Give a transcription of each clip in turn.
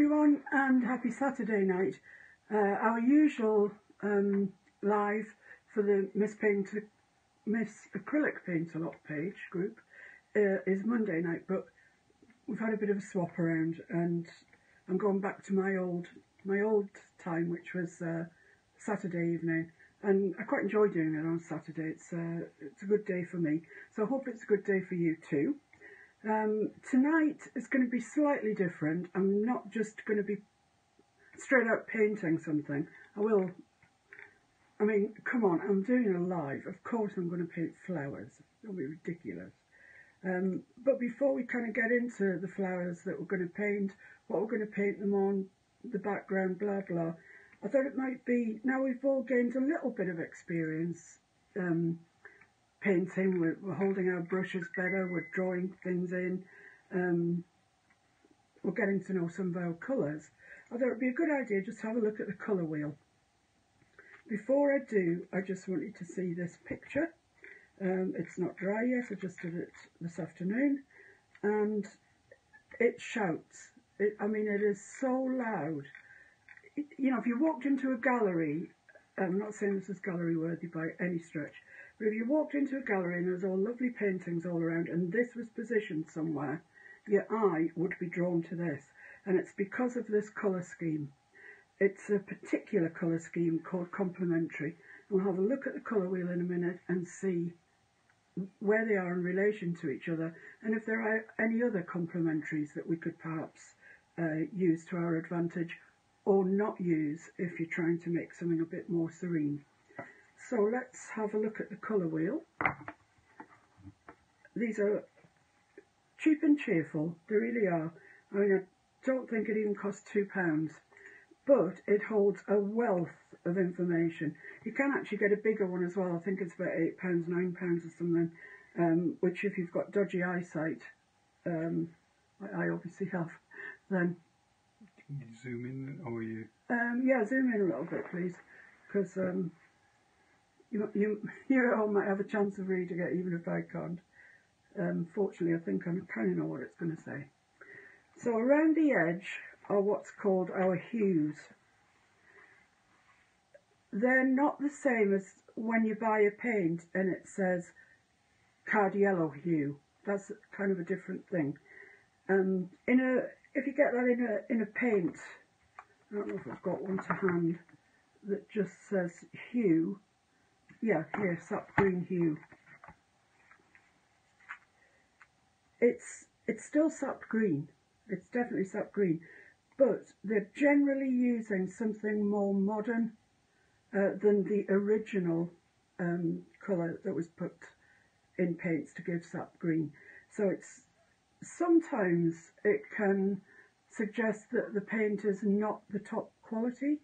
Everyone and happy Saturday night. Uh, our usual um, live for the Miss Paint Miss Acrylic Paint a Lot page group uh, is Monday night but we've had a bit of a swap around and I'm going back to my old my old time which was uh, Saturday evening and I quite enjoy doing it on Saturday. It's, uh, it's a good day for me so I hope it's a good day for you too. Um, tonight is going to be slightly different. I'm not just going to be straight up painting something. I will, I mean, come on, I'm doing a live. Of course I'm going to paint flowers. It'll be ridiculous. Um, but before we kind of get into the flowers that we're going to paint, what we're going to paint them on, the background, blah, blah, I thought it might be, now we've all gained a little bit of experience um, painting, we're, we're, holding our brushes better, we're drawing things in, um, we're getting to know some of our colours. I thought it would be a good idea just to have a look at the colour wheel. Before I do, I just want you to see this picture. Um, it's not dry yet, I just did it this afternoon, and it shouts. It, I mean, it is so loud. It, you know, if you walked into a gallery, I'm not saying this is gallery worthy by any stretch, but if you walked into a gallery and there was all lovely paintings all around and this was positioned somewhere, your eye would be drawn to this. And it's because of this colour scheme. It's a particular colour scheme called complementary. We'll have a look at the colour wheel in a minute and see where they are in relation to each other and if there are any other complementaries that we could perhaps uh, use to our advantage or not use if you're trying to make something a bit more serene. So let's have a look at the colour wheel. These are cheap and cheerful, they really are. I mean, I don't think it even costs £2, but it holds a wealth of information. You can actually get a bigger one as well, I think it's about £8, £9 or something, um, which if you've got dodgy eyesight, um, I, obviously have, then... Can you zoom in, or you... Um, yeah, zoom in a little bit, please, because um, you, you, you all might have a chance of reading it even if I can't. Um, fortunately, I think I kind of know what it's going to say. So around the edge are what's called our hues. They're not the same as when you buy a paint and it says cad yellow hue. That's kind of a different thing. Um, in a, if you get that in a in a paint, I don't know if I've got one to hand that just says hue yeah, here, sap green hue. It's it's still sap green. It's definitely sap green, but they're generally using something more modern uh, than the original um, colour that was put in paints to give sap green. So it's sometimes it can suggest that the paint is not the top quality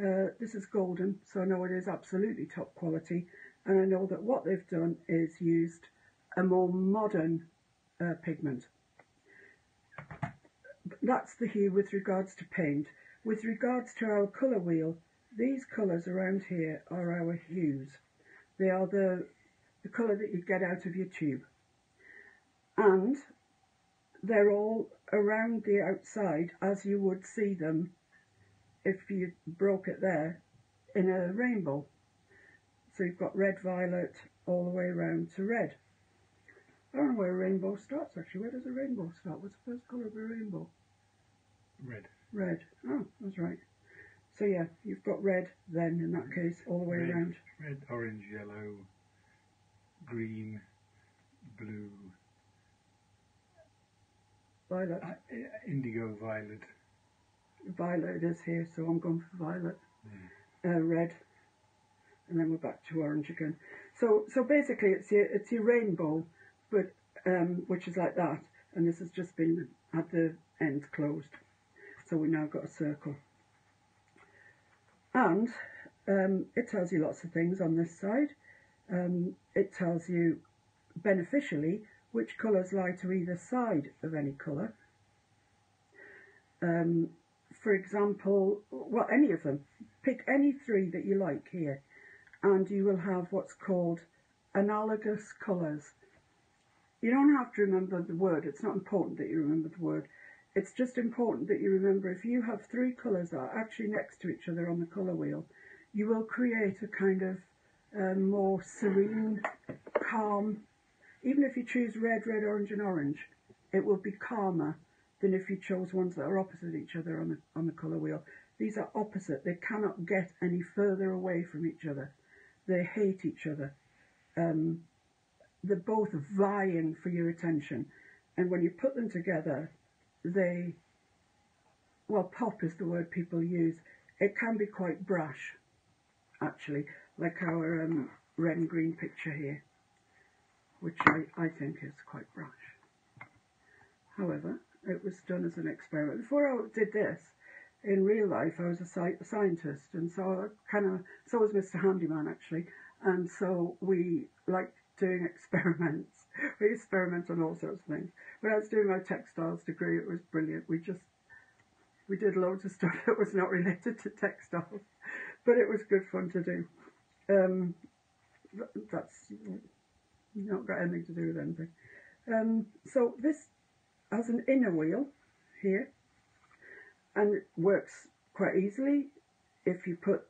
uh, this is golden, so I know it is absolutely top quality, and I know that what they've done is used a more modern uh, pigment. That's the hue with regards to paint. With regards to our colour wheel, these colours around here are our hues. They are the, the colour that you get out of your tube. And they're all around the outside as you would see them if you broke it there in a rainbow. So you've got red, violet, all the way around to red. I don't know where a rainbow starts actually. Where does a rainbow start? What's the first colour of a rainbow? Red. Red. Oh, that's right. So yeah, you've got red then in that case, all the way red, around. Red, orange, yellow, green, blue, violet. Uh, indigo violet, violet is here, so I'm going for violet, mm. uh, red, and then we're back to orange again. So, so basically, it's your it's your rainbow, but um, which is like that, and this has just been at the ends closed, so we now got a circle. And um, it tells you lots of things on this side. Um, it tells you beneficially which colours lie to either side of any colour. Um, for example, well, any of them. Pick any three that you like here, and you will have what's called analogous colours. You don't have to remember the word, it's not important that you remember the word. it's just important that you remember if you have three colours that are actually next to each other on the colour wheel, you will create a kind of um, more serene, calm. Even if you choose red, red, orange, and orange, it will be calmer than if you chose ones that are opposite each other on the on the colour wheel. These are opposite. They cannot get any further away from each other. They hate each other. Um, they're both vying for your attention. And when you put them together, they, well, pop is the word people use. It can be quite brash, actually, like our um, red and green picture here, which I, I think is quite brash. However, it was done as an experiment. Before I did this, in real life, I was a, sci- scientist, and so I kind of, so was Mr. Handyman actually, and so we liked doing experiments. We experiment on all sorts of things. When I was doing my textiles degree, it was brilliant. We just we did loads of stuff that was not related to textiles, but it was good fun to do. Um, that's not got anything to do with anything. Um, so this has an inner wheel here, and it works quite easily. If you put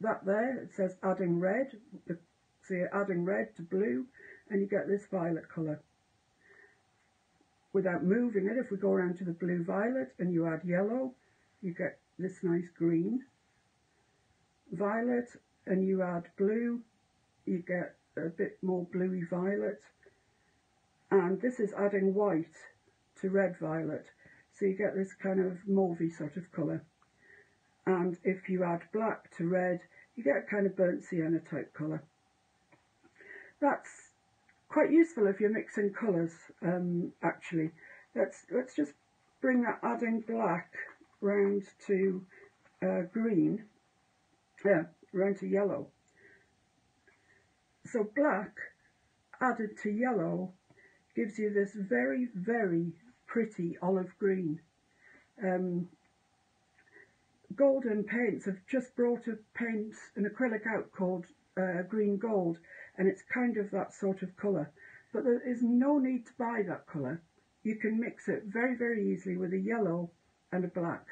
that there, it says adding red. So you're adding red to blue, and you get this violet colour. Without moving it, if we go around to the blue violet and you add yellow, you get this nice green. Violet and you add blue, you get a bit more bluey violet. And this is adding white to red violet. So you get this kind of mauvey sort of colour. And if you add black to red, you get a kind of burnt sienna type colour. That's quite useful if you're mixing colours, um, actually. Let's, let's just bring that adding black round to uh, green, yeah, round to yellow. So black added to yellow gives you this very, very pretty olive green. Um, Golden Paints have just brought a paint, an acrylic out called uh, Green Gold, and it's kind of that sort of colour. But there is no need to buy that colour. You can mix it very, very easily with a yellow and a black.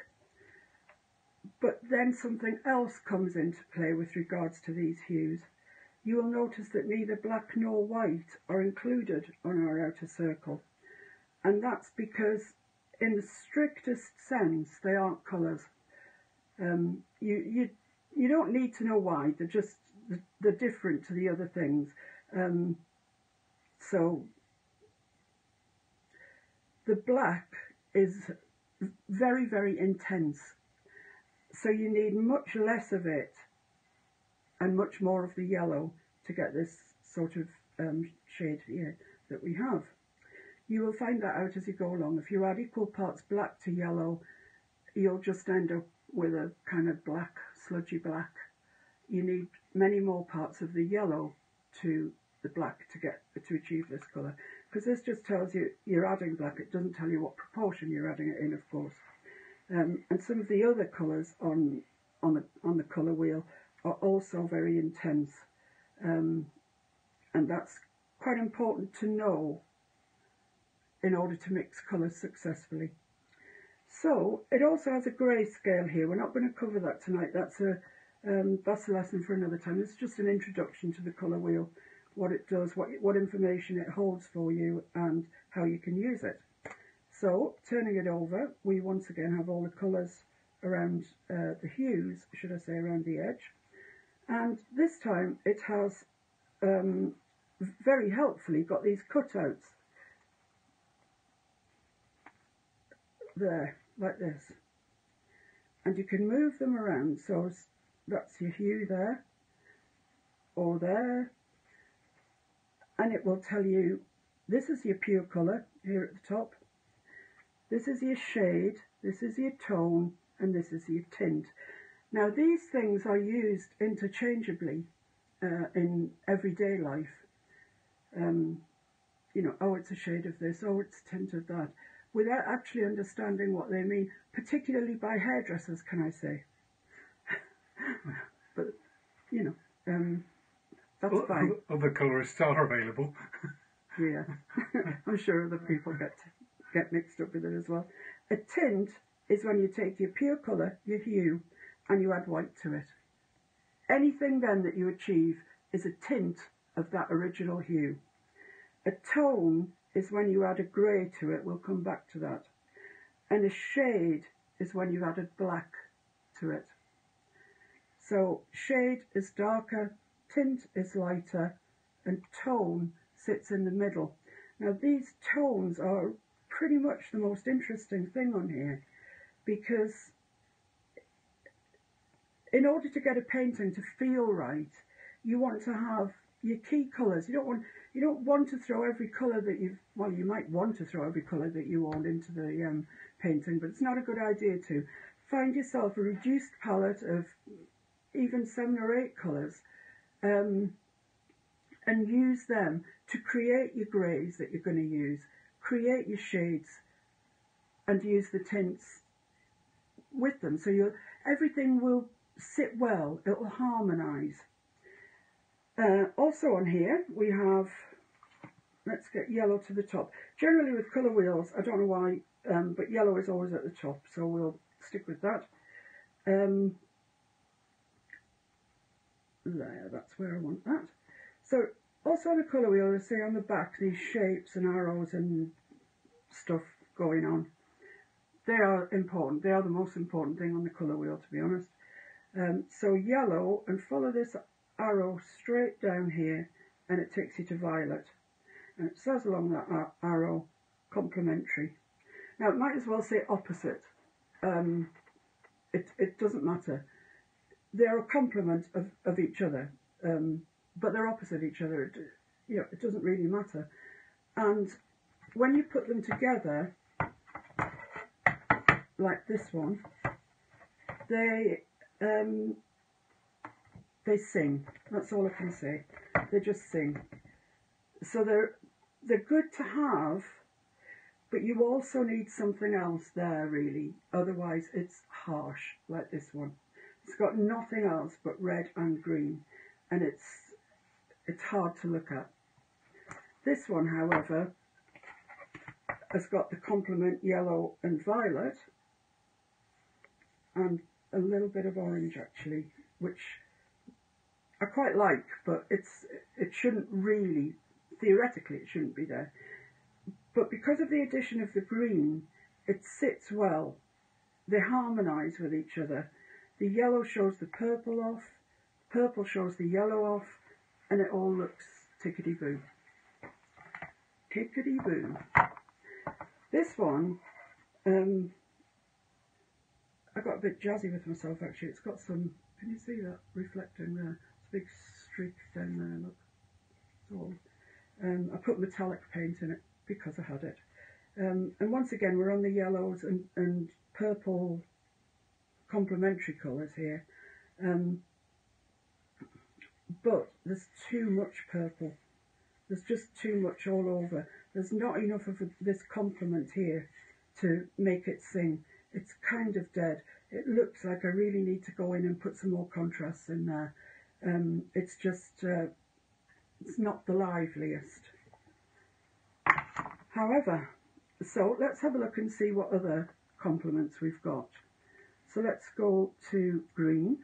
But then something else comes into play with regards to these hues. You will notice that neither black nor white are included on our outer circle. And that's because in the strictest sense, they aren't colours. Um, you, you, you don't need to know why, they're just they're different to the other things. Um, so the black is very, very intense. So you need much less of it and much more of the yellow to get this sort of um, shade here that we have. You will find that out as you go along. If you add equal parts black to yellow, you'll just end up with a kind of black, sludgy black. You need many more parts of the yellow to the black to get to achieve this colour. Because this just tells you you're adding black, it doesn't tell you what proportion you're adding it in, of course. Um, and some of the other colours on on the on the colour wheel are also very intense, um, and that's quite important to know in order to mix colours successfully. So it also has a grey scale here. We're not going to cover that tonight. That's a um, that's a lesson for another time. It's just an introduction to the colour wheel, what it does, what what information it holds for you, and how you can use it. So turning it over, we once again have all the colours around uh, the hues, should I say, around the edge. And this time it has um, very helpfully got these cutouts there, like this. And you can move them around, so that's your hue there, or there, and it will tell you, this is your pure colour here at the top, this is your shade, this is your tone, and this is your tint. Now these things are used interchangeably uh, in everyday life. Um, you know, oh, it's a shade of this, oh, it's a tint of that, without actually understanding what they mean, particularly by hairdressers, can I say. but, you know, um, that's fine. Other colourists are available. Yeah, I'm sure other people get get mixed up with it as well. A tint is when you take your pure colour, your hue, and you add white to it. Anything then that you achieve is a tint of that original hue. A tone is when you add a grey to it, we'll come back to that. And a shade is when you've added black to it. So shade is darker, tint is lighter, and tone sits in the middle. Now these tones are pretty much the most interesting thing on here because in order to get a painting to feel right, you want to have your key colours. You don't want you don't want to throw every colour that you've well, you might want to throw every colour that you want into the um, painting, but it's not a good idea to. Find yourself a reduced palette of even seven or eight colours um, and use them to create your greys that you're going to use, create your shades and use the tints with them. So you everything will sit well, it will harmonise. Uh, also on here we have, let's get yellow to the top. Generally with colour wheels, I don't know why, um, but yellow is always at the top, so we'll stick with that. Um, there, that's where I want that. So also on the colour wheel, you see on the back these shapes and arrows and stuff going on. They are important. They are the most important thing on the colour wheel, to be honest. Um, so yellow, and follow this arrow straight down here, and it takes you to violet. And it says along that arrow, complementary. Now, it might as well say opposite. Um, it, it doesn't matter. They're a complement of, of each other, um, but they're opposite each other. It, you know, it doesn't really matter. And when you put them together, like this one, they um, they sing. That's all I can say. They just sing. So they're they're good to have, but you also need something else there really. Otherwise, it's harsh like this one. It's got nothing else but red and green, and it's it's hard to look at. This one, however, has got the complement yellow and violet, and a little bit of orange actually, which I quite like, but it's it shouldn't really, theoretically, it shouldn't be there. But because of the addition of the green, it sits well. They harmonise with each other. The yellow shows the purple off, purple shows the yellow off, and it all looks tickety-boo. Tickety-boo. This one, um, I got a bit jazzy with myself actually. It's got some, can you see that reflecting there? It's a big streak down there, look. Um, I put metallic paint in it because I had it. Um, and once again, we're on the yellows and, and purple complementary colours here. Um, but there's too much purple. There's just too much all over. There's not enough of this complement here to make it sing it's kind of dead. It looks like I really need to go in and put some more contrast in there. Um, it's just, uh, it's not the liveliest. However, so let's have a look and see what other complements we've got. So let's go to green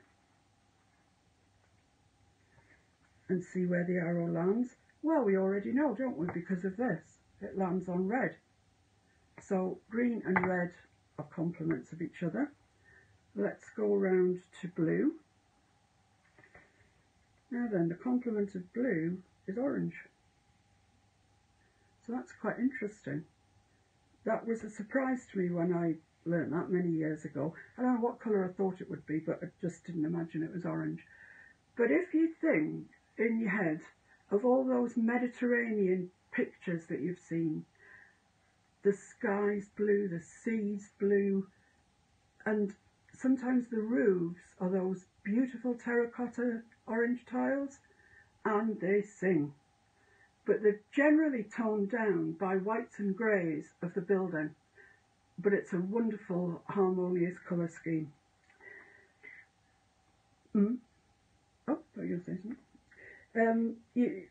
and see where the arrow lands. Well, we already know, don't we, because of this. It lands on red. So green and red are complements of each other. Let's go around to blue. Now then, the complement of blue is orange. So that's quite interesting. That was a surprise to me when I learned that many years ago. I don't know what colour I thought it would be, but I just didn't imagine it was orange. But if you think in your head of all those Mediterranean pictures that you've seen, the sky's blue, the sea's blue, and sometimes the roofs are those beautiful terracotta orange tiles, and they sing. But they're generally toned down by whites and greys of the building, but it's a wonderful, harmonious colour scheme. Mm. Oh, you going to say something? Um, you,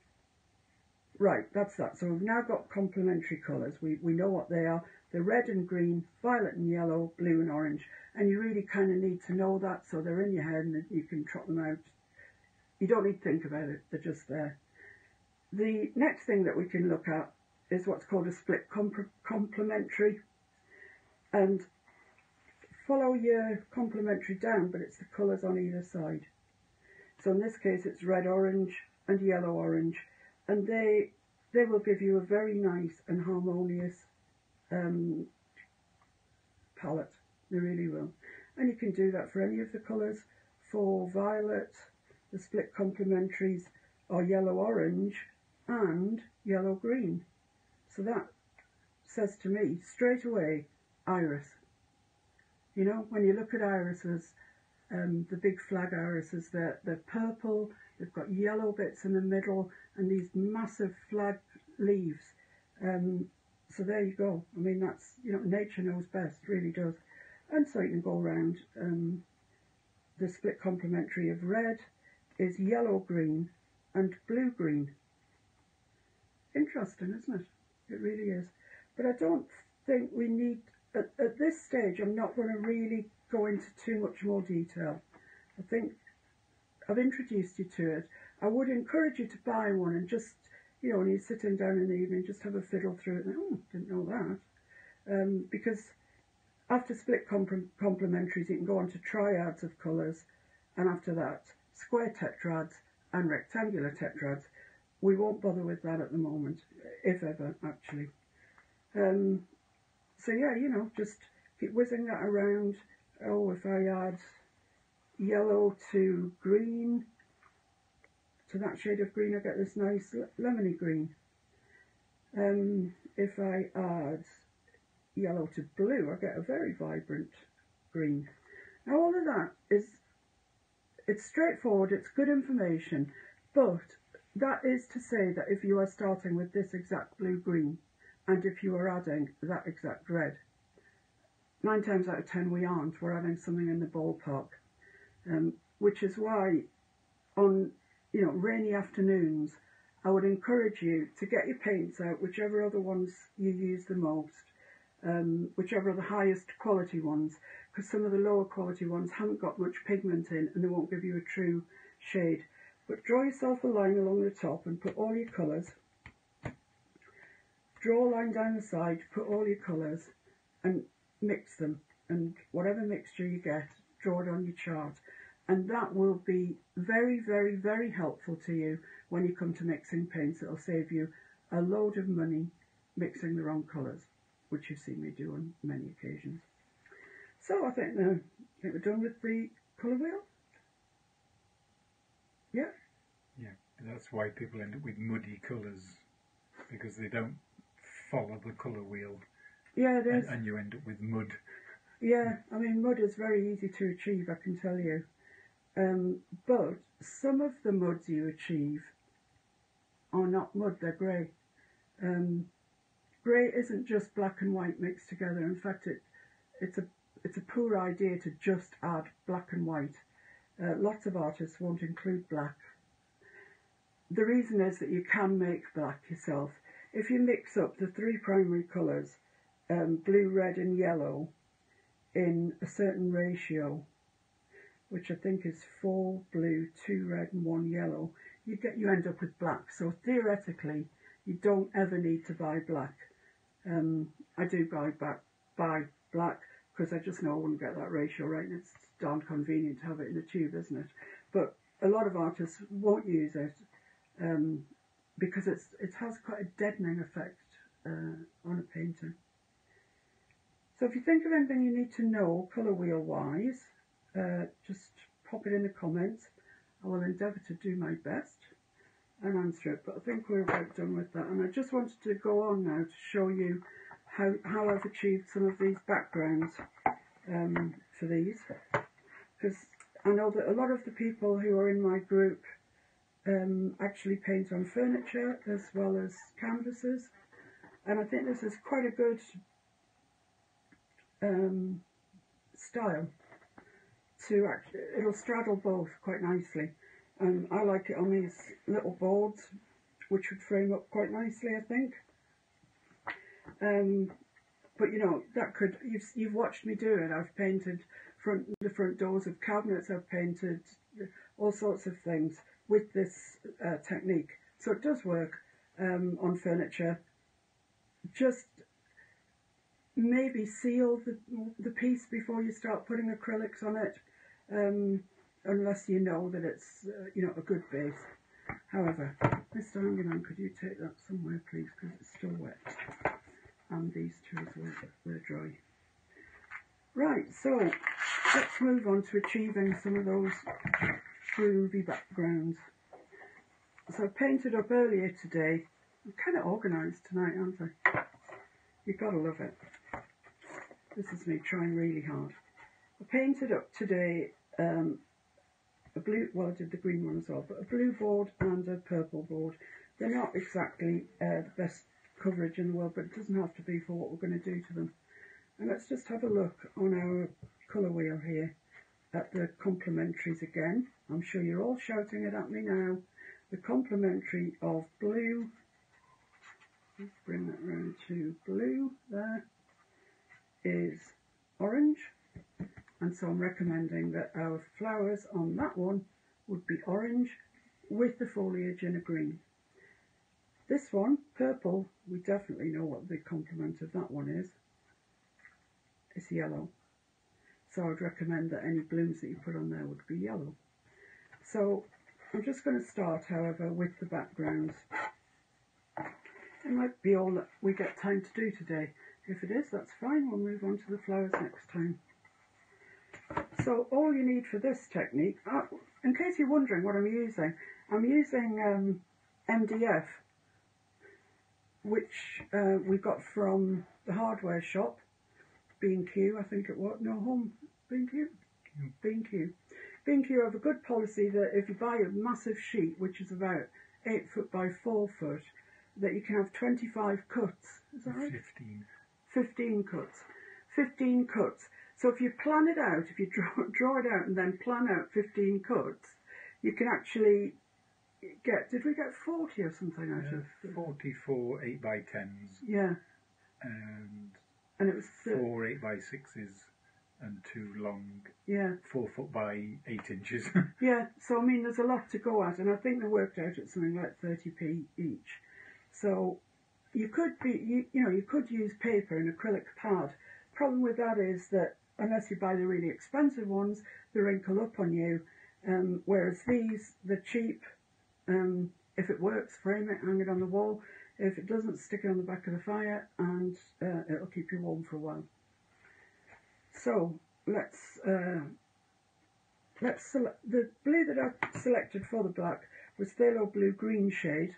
right, that's that. So we've now got complementary colours. We, we know what they are. They're red and green, violet and yellow, blue and orange. And you really kind of need to know that so they're in your head and you can trot them out. You don't need to think about it, they're just there. The next thing that we can look at is what's called a split comp- complementary. And follow your complementary down, but it's the colours on either side. So in this case, it's red orange and yellow orange, and they they will give you a very nice and harmonious um, palette. They really will, and you can do that for any of the colours. For violet, the split complementaries are yellow orange and yellow green. So that says to me straight away iris. You know, when you look at irises, um, the big flag irises, they're, they're purple, they've got yellow bits in the middle, and these massive flag leaves. Um, so there you go. I mean, that's, you know, nature knows best, really does. And so you can go around. Um, the split complementary of red is yellow green and blue green. Interesting, isn't it? It really is. But I don't think we need at, at this stage, I'm not going to really go into too much more detail. I think I've introduced you to it. I would encourage you to buy one and just, you know, when you're sitting down in the evening, just have a fiddle through it and, oh, didn't know that. Um, because after split comp- complementaries, you can go on to triads of colours, and after that, square tetrads and rectangular tetrads. We won't bother with that at the moment, if ever, actually. Um, so yeah, you know, just keep whizzing that around. Oh, if I add yellow to green, to that shade of green, I get this nice lemony green. Um, if I add yellow to blue, I get a very vibrant green. Now all of that is, it's straightforward, it's good information, but that is to say that if you are starting with this exact blue-green, and if you are adding that exact red. Nine times out of ten we aren't, we're adding something in the ballpark. Um, which is why on you know rainy afternoons I would encourage you to get your paints out, whichever other ones you use the most, um, whichever are the highest quality ones, because some of the lower quality ones haven't got much pigment in and they won't give you a true shade. But draw yourself a line along the top and put all your colours draw a line down the side, put all your colours and mix them and whatever mixture you get, draw it on your chart. And that will be very, very, very helpful to you when you come to mixing paints. It'll save you a load of money mixing the wrong colours, which you've seen me do on many occasions. So I think, now I think we're done with the colour wheel. Yeah. Yeah, that's why people end up with muddy colours because they don't follow the colour wheel. Yeah, it is. And, and you end up with mud. Yeah, I mean, mud is very easy to achieve, I can tell you. Um, but some of the muds you achieve are not mud, they're grey. Um, grey isn't just black and white mixed together. In fact, it, it's, a, it's a poor idea to just add black and white. Uh, lots of artists won't include black. The reason is that you can make black yourself if you mix up the three primary colours, um, blue, red and yellow, in a certain ratio, which I think is four blue, two red and one yellow, you get you end up with black. So theoretically, you don't ever need to buy black. Um, I do buy back buy black because I just know I wouldn't get that ratio right, and it's darn convenient to have it in a tube, isn't it? But a lot of artists won't use it. Um, because it's it has quite a deadening effect uh, on a painting. So if you think of anything you need to know colour wheel wise, uh, just pop it in the comments. I will endeavour to do my best and answer it, but I think we're about done with that. And I just wanted to go on now to show you how, how I've achieved some of these backgrounds um, for these. Because I know that a lot of the people who are in my group um, actually paint on furniture as well as canvases. And I think this is quite a good um, style to it'll straddle both quite nicely. And I like it on these little boards which would frame up quite nicely, I think. Um, but you know, that could, you've, you've watched me do it. I've painted front, the front doors of cabinets, I've painted all sorts of things with this uh, technique. So it does work um, on furniture. Just maybe seal the, the piece before you start putting acrylics on it, um, unless you know that it's, uh, you know, a good base. However, Mr. Handyman, could you take that somewhere, please, because it's still wet. And these two as well, they're dry. Right, so let's move on to achieving some of those groovy backgrounds. So I painted up earlier today. I'm kind of organised tonight, aren't I? You've got to love it. This is me trying really hard. I painted up today um, a blue, well I did the green one as well, but a blue board and a purple board. They're not exactly uh, the best coverage in the world, but it doesn't have to be for what we're going to do to them. And let's just have a look on our colour wheel here at the complementaries again. I'm sure you're all shouting it at me now. The complementary of blue, let's bring that round to blue there, is orange. And so I'm recommending that our flowers on that one would be orange with the foliage in a green. This one, purple, we definitely know what the complement of that one is. It's yellow. So I'd recommend that any blooms that you put on there would be yellow. So I'm just going to start, however, with the backgrounds. It might be all that we get time to do today. If it is, that's fine. We'll move on to the flowers next time. So all you need for this technique, uh, in case you're wondering what I'm using, I'm using um, MDF, which uh, we got from the hardware shop, B&Q, I think it was, no, Home, B&Q? B&Q. B&Q have a good policy that if you buy a massive sheet, which is about 8 foot by 4 foot, that you can have 25 cuts. Is that right? 15. 15 cuts. 15 cuts. So if you plan it out, if you draw, draw it out and then plan out 15 cuts, you can actually get, did we get 40 or something out of Uh, 44 8 by 10s Yeah, and and it was, uh, 4 8 by 6s and 2 long yeah, 4 foot by 8 inches. yeah. So I mean, there's a lot to go at, and I think they worked out at something like 30p each. So you could be, you, you know, you could use paper and acrylic pad. Problem with that is that unless you buy the really expensive ones, they wrinkle up on you. Um, whereas these, they're cheap. Um, if it works, frame it, hang it on the wall. If it doesn't, stick it on the back of the fire, and uh, it'll keep you warm for a while. So let's uh, let's select the blue that I selected for the black was phthalo blue green shade,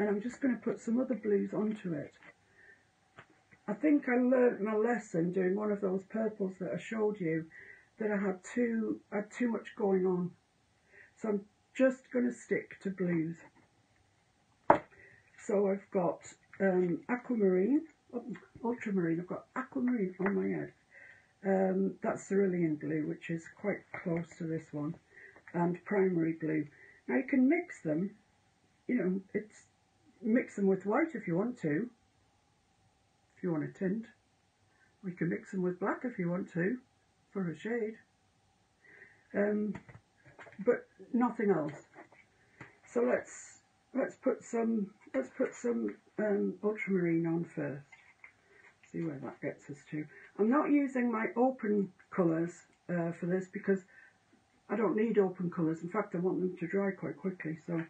and I'm just going to put some other blues onto it. I think I learnt my lesson doing one of those purples that I showed you that I had too had too much going on. So I'm just going to stick to blues. So I've got um, aquamarine, oh, ultramarine. I've got aquamarine on my head. Um, that's cerulean blue, which is quite close to this one, and primary blue. Now you can mix them. You know, it's mix them with white if you want to. If you want a tint, we can mix them with black if you want to, for a shade. Um, but nothing else. So let's let's put some let's put some um, ultramarine on first. See where that gets us to. I'm not using my open colours uh, for this because I don't need open colours. In fact, I want them to dry quite quickly. So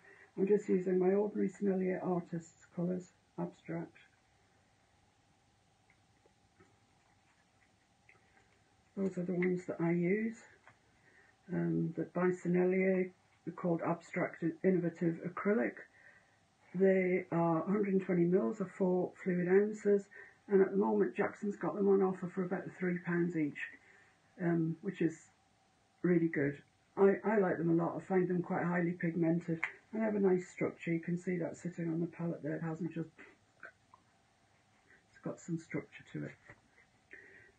I'm just using my ordinary Sennelier Artists colours, abstract. Those are the ones that I use. Um, that by Sennelier, called Abstract Innovative Acrylic. They are 120 mils or 4 fluid ounces, and at the moment Jackson's got them on offer for about £3 each, um, which is really good. I, I like them a lot, I find them quite highly pigmented and have a nice structure. You can see that sitting on the palette there, it hasn't just, it's got some structure to it.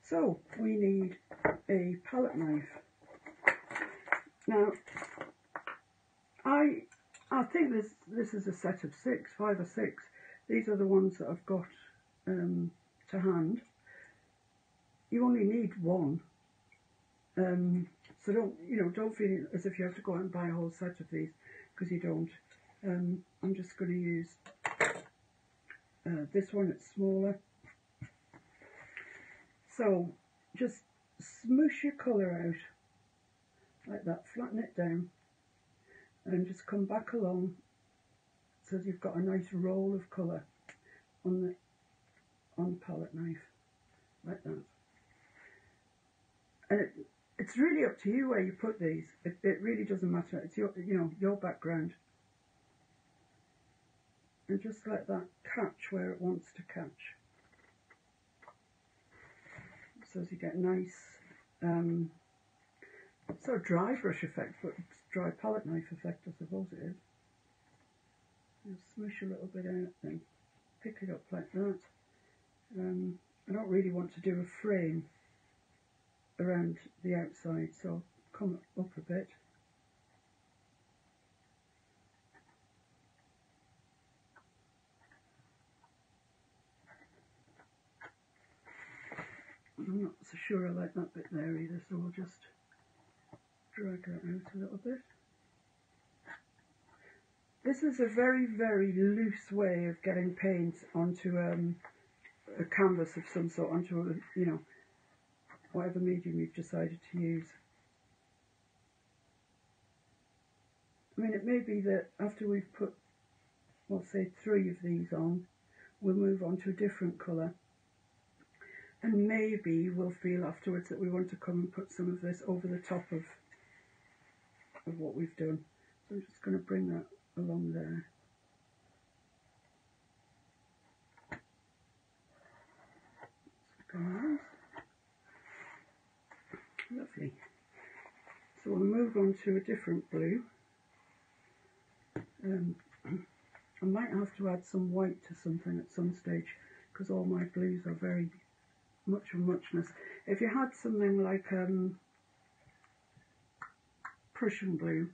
So, we need a palette knife. Now, I I I think this this is a set of six, five or six. These are the ones that I've got um, to hand. You only need one, um, so don't you know? Don't feel as if you have to go out and buy a whole set of these because you don't. Um, I'm just going to use uh, this one. It's smaller. So just smoosh your colour out like that. Flatten it down and just come back along so you've got a nice roll of colour on the on the palette knife like that. And it, it's really up to you where you put these. It, it really doesn't matter. It's your you know your background. And just let that catch where it wants to catch. So as you get nice um, sort of dry brush effect, but dry palette knife effect, I suppose it is. Just smush a little bit out and pick it up like that. Um, I don't really want to do a frame around the outside, so I'll come up a bit. I'm not so sure I like that bit there either, so I'll just drag that out a little bit. This is a very, very loose way of getting paint onto um, a canvas of some sort, onto a, you know, whatever medium you've decided to use. I mean, it may be that after we've put, well, say three of these on, we'll move on to a different colour. And maybe we'll feel afterwards that we want to come and put some of this over the top of of what we've done. So I'm just going to bring that along there. Lovely. So we'll move on to a different blue. Um, I might have to add some white to something at some stage because all my blues are very much of muchness. If you had something like um, Prussian blue,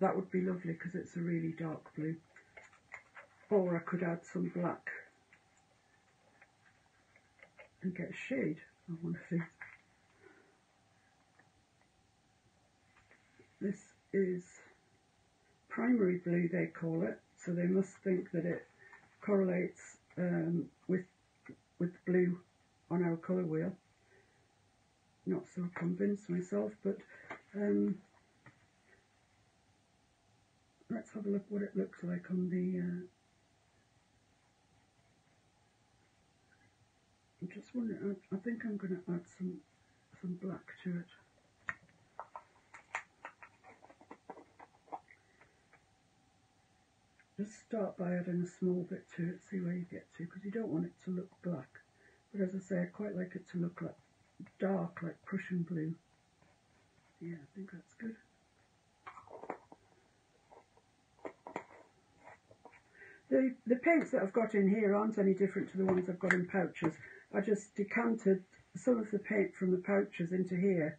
that would be lovely because it's a really dark blue. Or I could add some black and get a shade of one of these. This is primary blue, they call it, so they must think that it correlates um, with with blue on our colour wheel. Not so convinced myself, but um, let's have a look what it looks like on the uh, I'm just wondering I, I think I'm going to add some some black to it just start by adding a small bit to it see where you get to because you don't want it to look black. But as I say I quite like it to look like dark like Prussian blue. Yeah I think that's good. The, the paints that I've got in here aren't any different to the ones I've got in pouches. I just decanted some of the paint from the pouches into here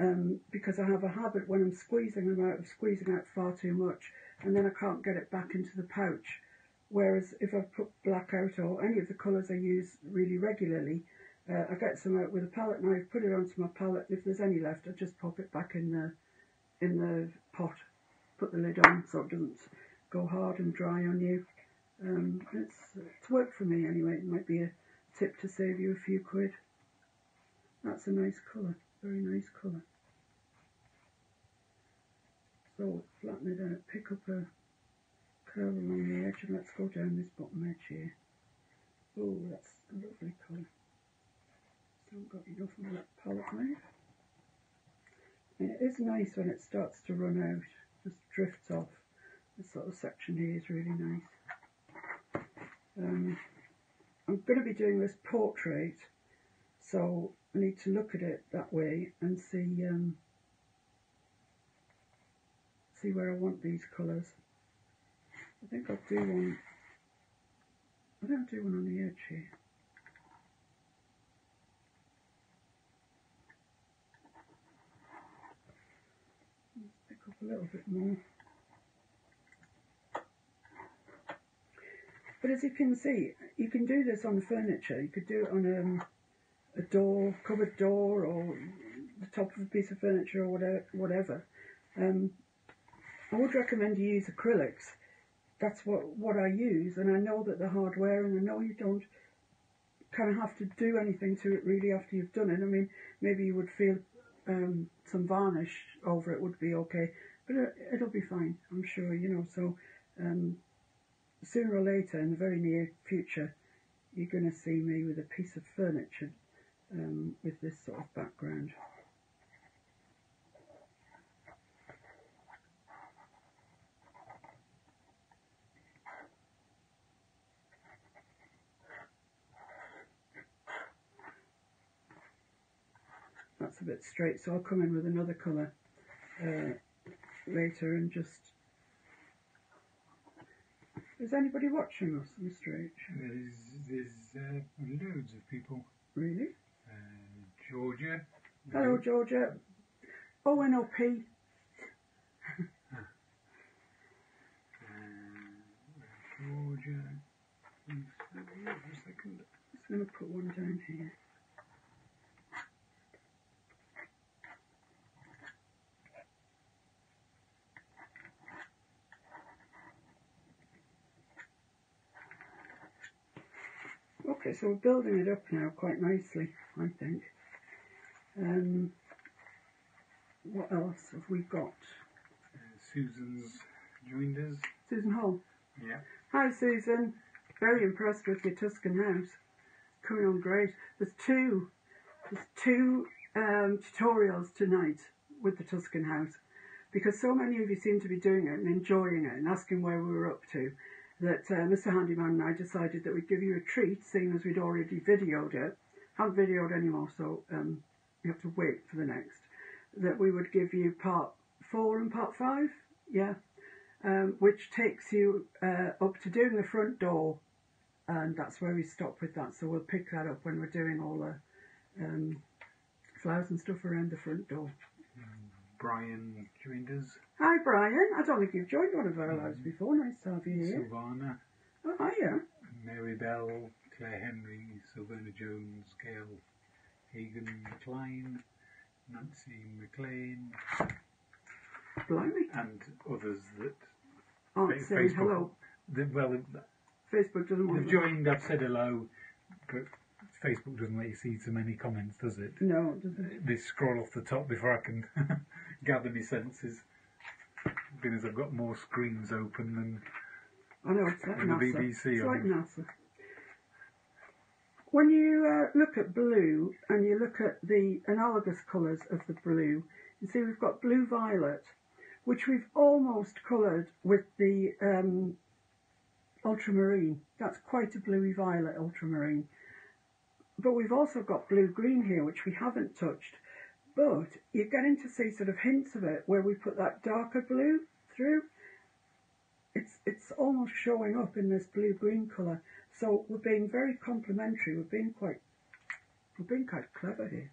um, because I have a habit when I'm squeezing them out of squeezing out far too much and then I can't get it back into the pouch. Whereas if I put black out or any of the colours I use really regularly, uh, I get some out with a palette knife, put it onto my palette, and if there's any left I just pop it back in the in the pot, put the lid on so it doesn't go hard and dry on you. Um, it's, it's worked for me anyway. It might be a tip to save you a few quid. That's a nice colour, very nice colour. So flatten it out, pick up a curl along the edge and let's go down this bottom edge here. Oh, that's a lovely colour. Still got enough of that palette. And it is nice when it starts to run out, just drifts off. This little section here is really nice. Um, I'm going to be doing this portrait, so I need to look at it that way and see um, see where I want these colours. I think I'll do one. I think I'll do one on the edge here. Pick up a little bit more. But as you can see, you can do this on furniture. You could do it on um, a door, cupboard door, or the top of a piece of furniture, or whatever. whatever. Um, I would recommend you use acrylics. That's what, what I use, and I know that the hardware, and I know you don't kind of have to do anything to it really after you've done it. I mean, maybe you would feel um, some varnish over it would be okay, but it, it'll be fine, I'm sure, you know. So um, sooner or later, in the very near future, you're going to see me with a piece of furniture um, with this sort of background. That's a bit straight, so I'll come in with another colour uh, later and just. Is anybody watching us, Mr. H? There's, there's uh, loads of people. Really? Uh, Georgia. Hello, Georgia. ONOP. Uh, Georgia. A second. Just going to put one down here. Okay, so we're building it up now quite nicely, I think. Um, what else have we got? Uh, Susan's joined us. Susan Hall. Yeah. Hi, Susan. Very impressed with your Tuscan house. Coming on great. There's two, there's two um, tutorials tonight with the Tuscan house because so many of you seem to be doing it and enjoying it and asking where we were up to that uh, Mr. Handyman and I decided that we'd give you a treat, seeing as we'd already videoed it. Haven't videoed anymore, so um, you have to wait for the next. That we would give you part four and part five, yeah, um, which takes you uh, up to doing the front door, and that's where we stop with that. So we'll pick that up when we're doing all the um, flowers and stuff around the front door. Brian joined us. Hi, Brian. I don't think you've joined one of our hmm. lives before. Nice to have you here. Silvana. Oh, hiya. Mary Bell. Claire Henry. Sylvana Jones. Gail Hagan Klein. Nancy McLean. Blimey. And others that Aren't Fa- saying Facebook. hello. well, Facebook doesn't want they've joined, I've said hello, but Facebook doesn't let you see so many comments, does it? No, it doesn't. They scroll off the top before I can gather my senses. Because I've got more screens open than I know, it's like the NASA. BBC it's on. like NASA. When you uh, look at blue and you look at the analogous colours of the blue, you see we've got blue violet, which we've almost coloured with the um, ultramarine. That's quite a bluey violet ultramarine. But we've also got blue green here, which we haven't touched. But you're getting to see sort of hints of it where we put that darker blue through. It's it's almost showing up in this blue green colour. So we're being very complementary. We're being quite we're being quite clever here.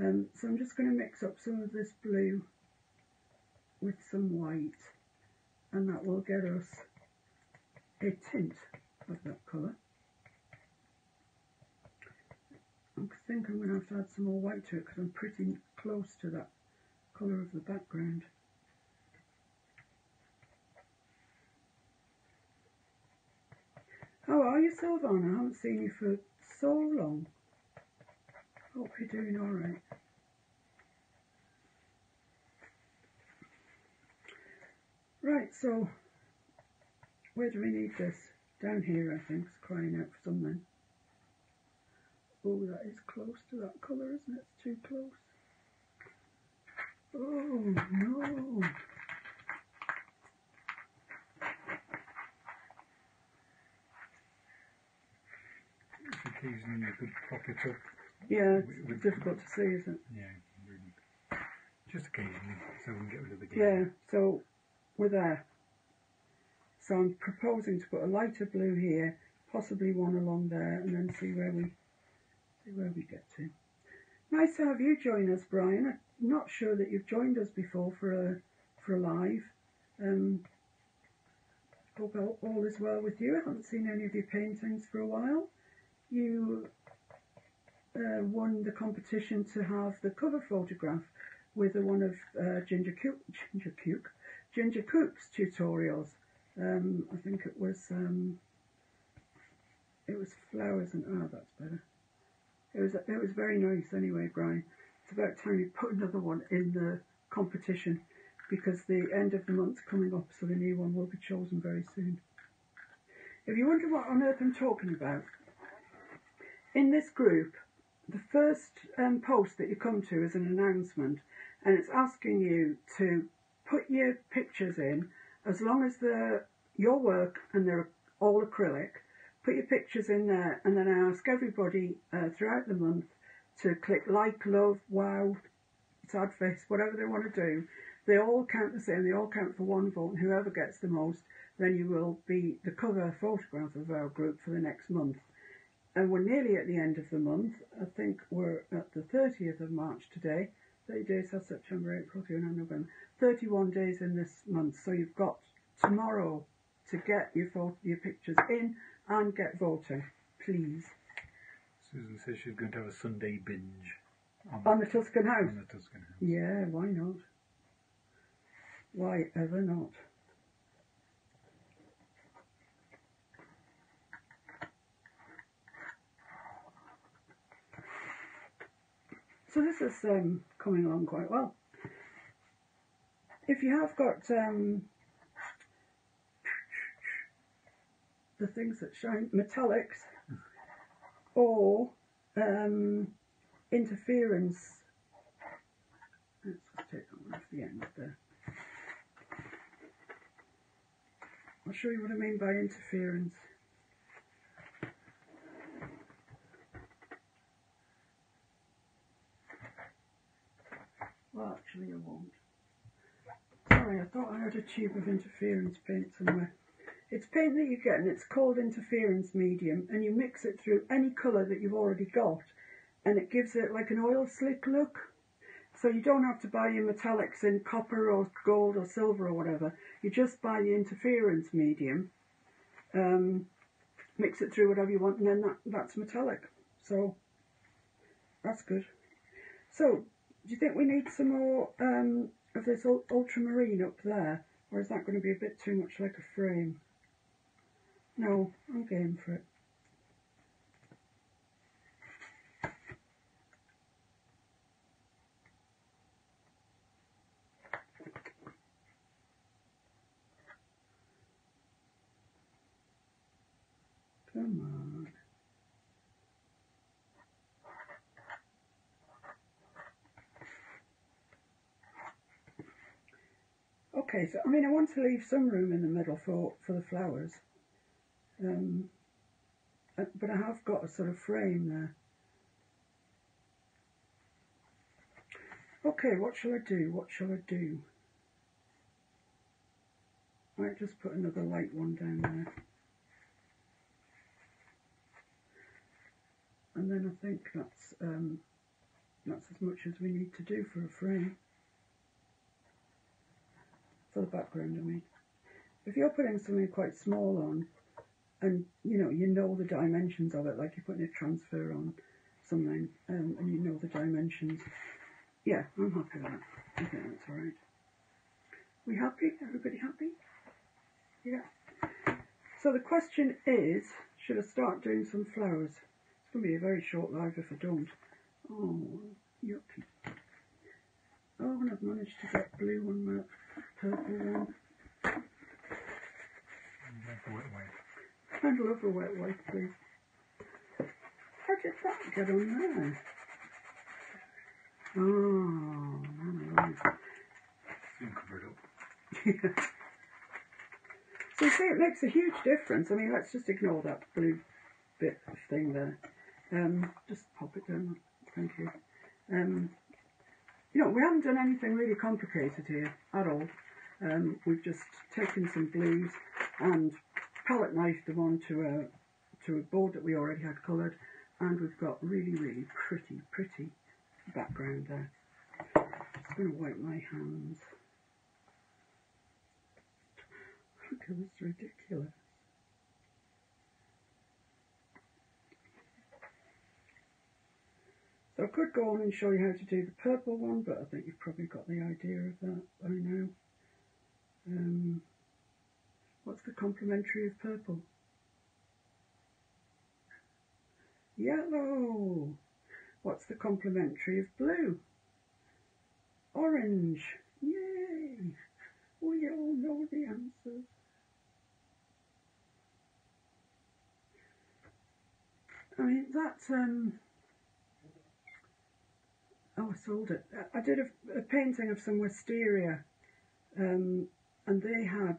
Um, so I'm just going to mix up some of this blue with some white, and that will get us a tint of that colour. I think I'm going to have to add some more white to it because I'm pretty close to that colour of the background. How are you, Sylvana? I haven't seen you for so long. Hope you're doing alright. Right, so where do we need this? Down here, I think, it's crying out for something. Oh, that is close to that colour, isn't it? It's too close. Oh, no. occasionally you could pop it up. Yeah, it's With- with- difficult to see, isn't it? Yeah, really. Just occasionally, so we can get rid of the game. Yeah, so we're there. So I'm proposing to put a lighter blue here, possibly one along there, and then see where we see where we get to. Nice to have you join us, Brian. I'm not sure that you've joined us before for a for a live. Um, Hope all, all is well with you. I haven't seen any of your paintings for a while. You uh, won the competition to have the cover photograph with one of uh, Ginger Cook, Ginger Cook, Ginger Cook's tutorials. Um, I think it was um, it was flowers and ah, that's better. It was it was very nice anyway, Brian. It's about time you put another one in the competition because the end of the month's coming up, so the new one will be chosen very soon. If you wonder what on earth I'm talking about, in this group, the first um, post that you come to is an announcement, and it's asking you to put your pictures in as long as they're your work and they're all acrylic. Put your pictures in there, and then I ask everybody uh, throughout the month to click like, love, wow, sad face, whatever they want to do. They all count the same, they all count for one vote, and whoever gets the most, then you will be the cover photograph of our group for the next month. And we're nearly at the end of the month. I think we're at the 30th of March today. 30 days, that's September, April, June, November. 31 days in this month. So you've got tomorrow to get your, photo, your pictures in and get voting, please. Susan says she's going to have a Sunday binge on, On the Tuscan House. on the Tuscan House. Yeah, why not? Why ever not? So this is um, coming along quite well. If you have got um, the things that shine, metallics, or um, interference Let's just take that one off the end there. I'll show you what I mean by interference. Well, actually I won't. Sorry, I thought I had a tube of interference paint somewhere. It's paint that you get and it's called interference medium and you mix it through any colour that you've already got and it gives it like an oil slick look. So you don't have to buy your metallics in copper or gold or silver or whatever. You just buy the interference medium, um, mix it through whatever you want, and then that, that's metallic. So that's good. So do you think we need some more um, of this ultramarine up there, or is that going to be a bit too much like a frame? No, I'm game for it. Come on. Okay, so I mean, I want to leave some room in the middle for, for the flowers. Um, but I have got a sort of frame there. Okay, what shall I do? What shall I do? I might just put another light one down there. And then I think that's um, that's as much as we need to do for a frame. For the background, I mean. If you're putting something quite small on, and you know you know the dimensions of it, like you're putting a transfer on something, um, and you know the dimensions. Yeah, I'm happy with that. I think that's all right. We happy? Everybody happy? Yeah. So the question is, should I start doing some flowers? It's going to be a very short life if I don't. Oh, yucky. Oh, and I've managed to get blue on that purple one. Like a wet wipe. I'd love a wet wipe, please. How did that get on there? Oh, man, alive. Soon cover it up. So you see, it makes a huge difference. I mean, let's just ignore that blue bit of thing there. Um, just pop it down. Thank you. Um, you know, we haven't done anything really complicated here at all. Um, we've just taken some blues and palette knifed them onto a to a board that we already had coloured, and we've got really, really pretty, pretty background there. I'm going to wipe my hands. ridiculous, ridiculous. So I could go on and show you how to do the purple one, but I think you've probably got the idea of that by now. Um, what's the complementary of purple? Yellow. What's the complementary of blue? Orange. Yay! We all know the answers. I mean, that's, um, oh, I sold it. I did a, a painting of some wisteria, um, and they had,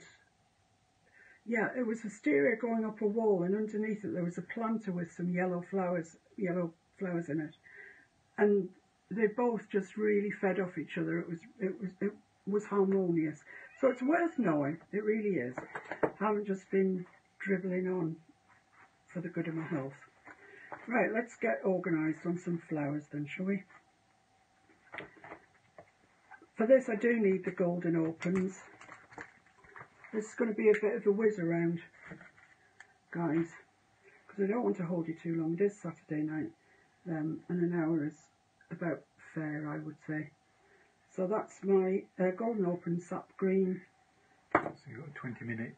yeah, it was wisteria going up a wall, and underneath it there was a planter with some yellow flowers, yellow flowers in it, and they both just really fed off each other. It was, it was, it was harmonious. So it's worth knowing. It really is. I haven't just been dribbling on for the good of my health. Right, let's get organised on some flowers then, shall we? For this I do need the golden opens. This is going to be a bit of a whiz around, guys, because I don't want to hold you too long. It is Saturday night, um, and an hour is about fair, I would say. So that's my uh, golden open sap green. So you've got a 20 minute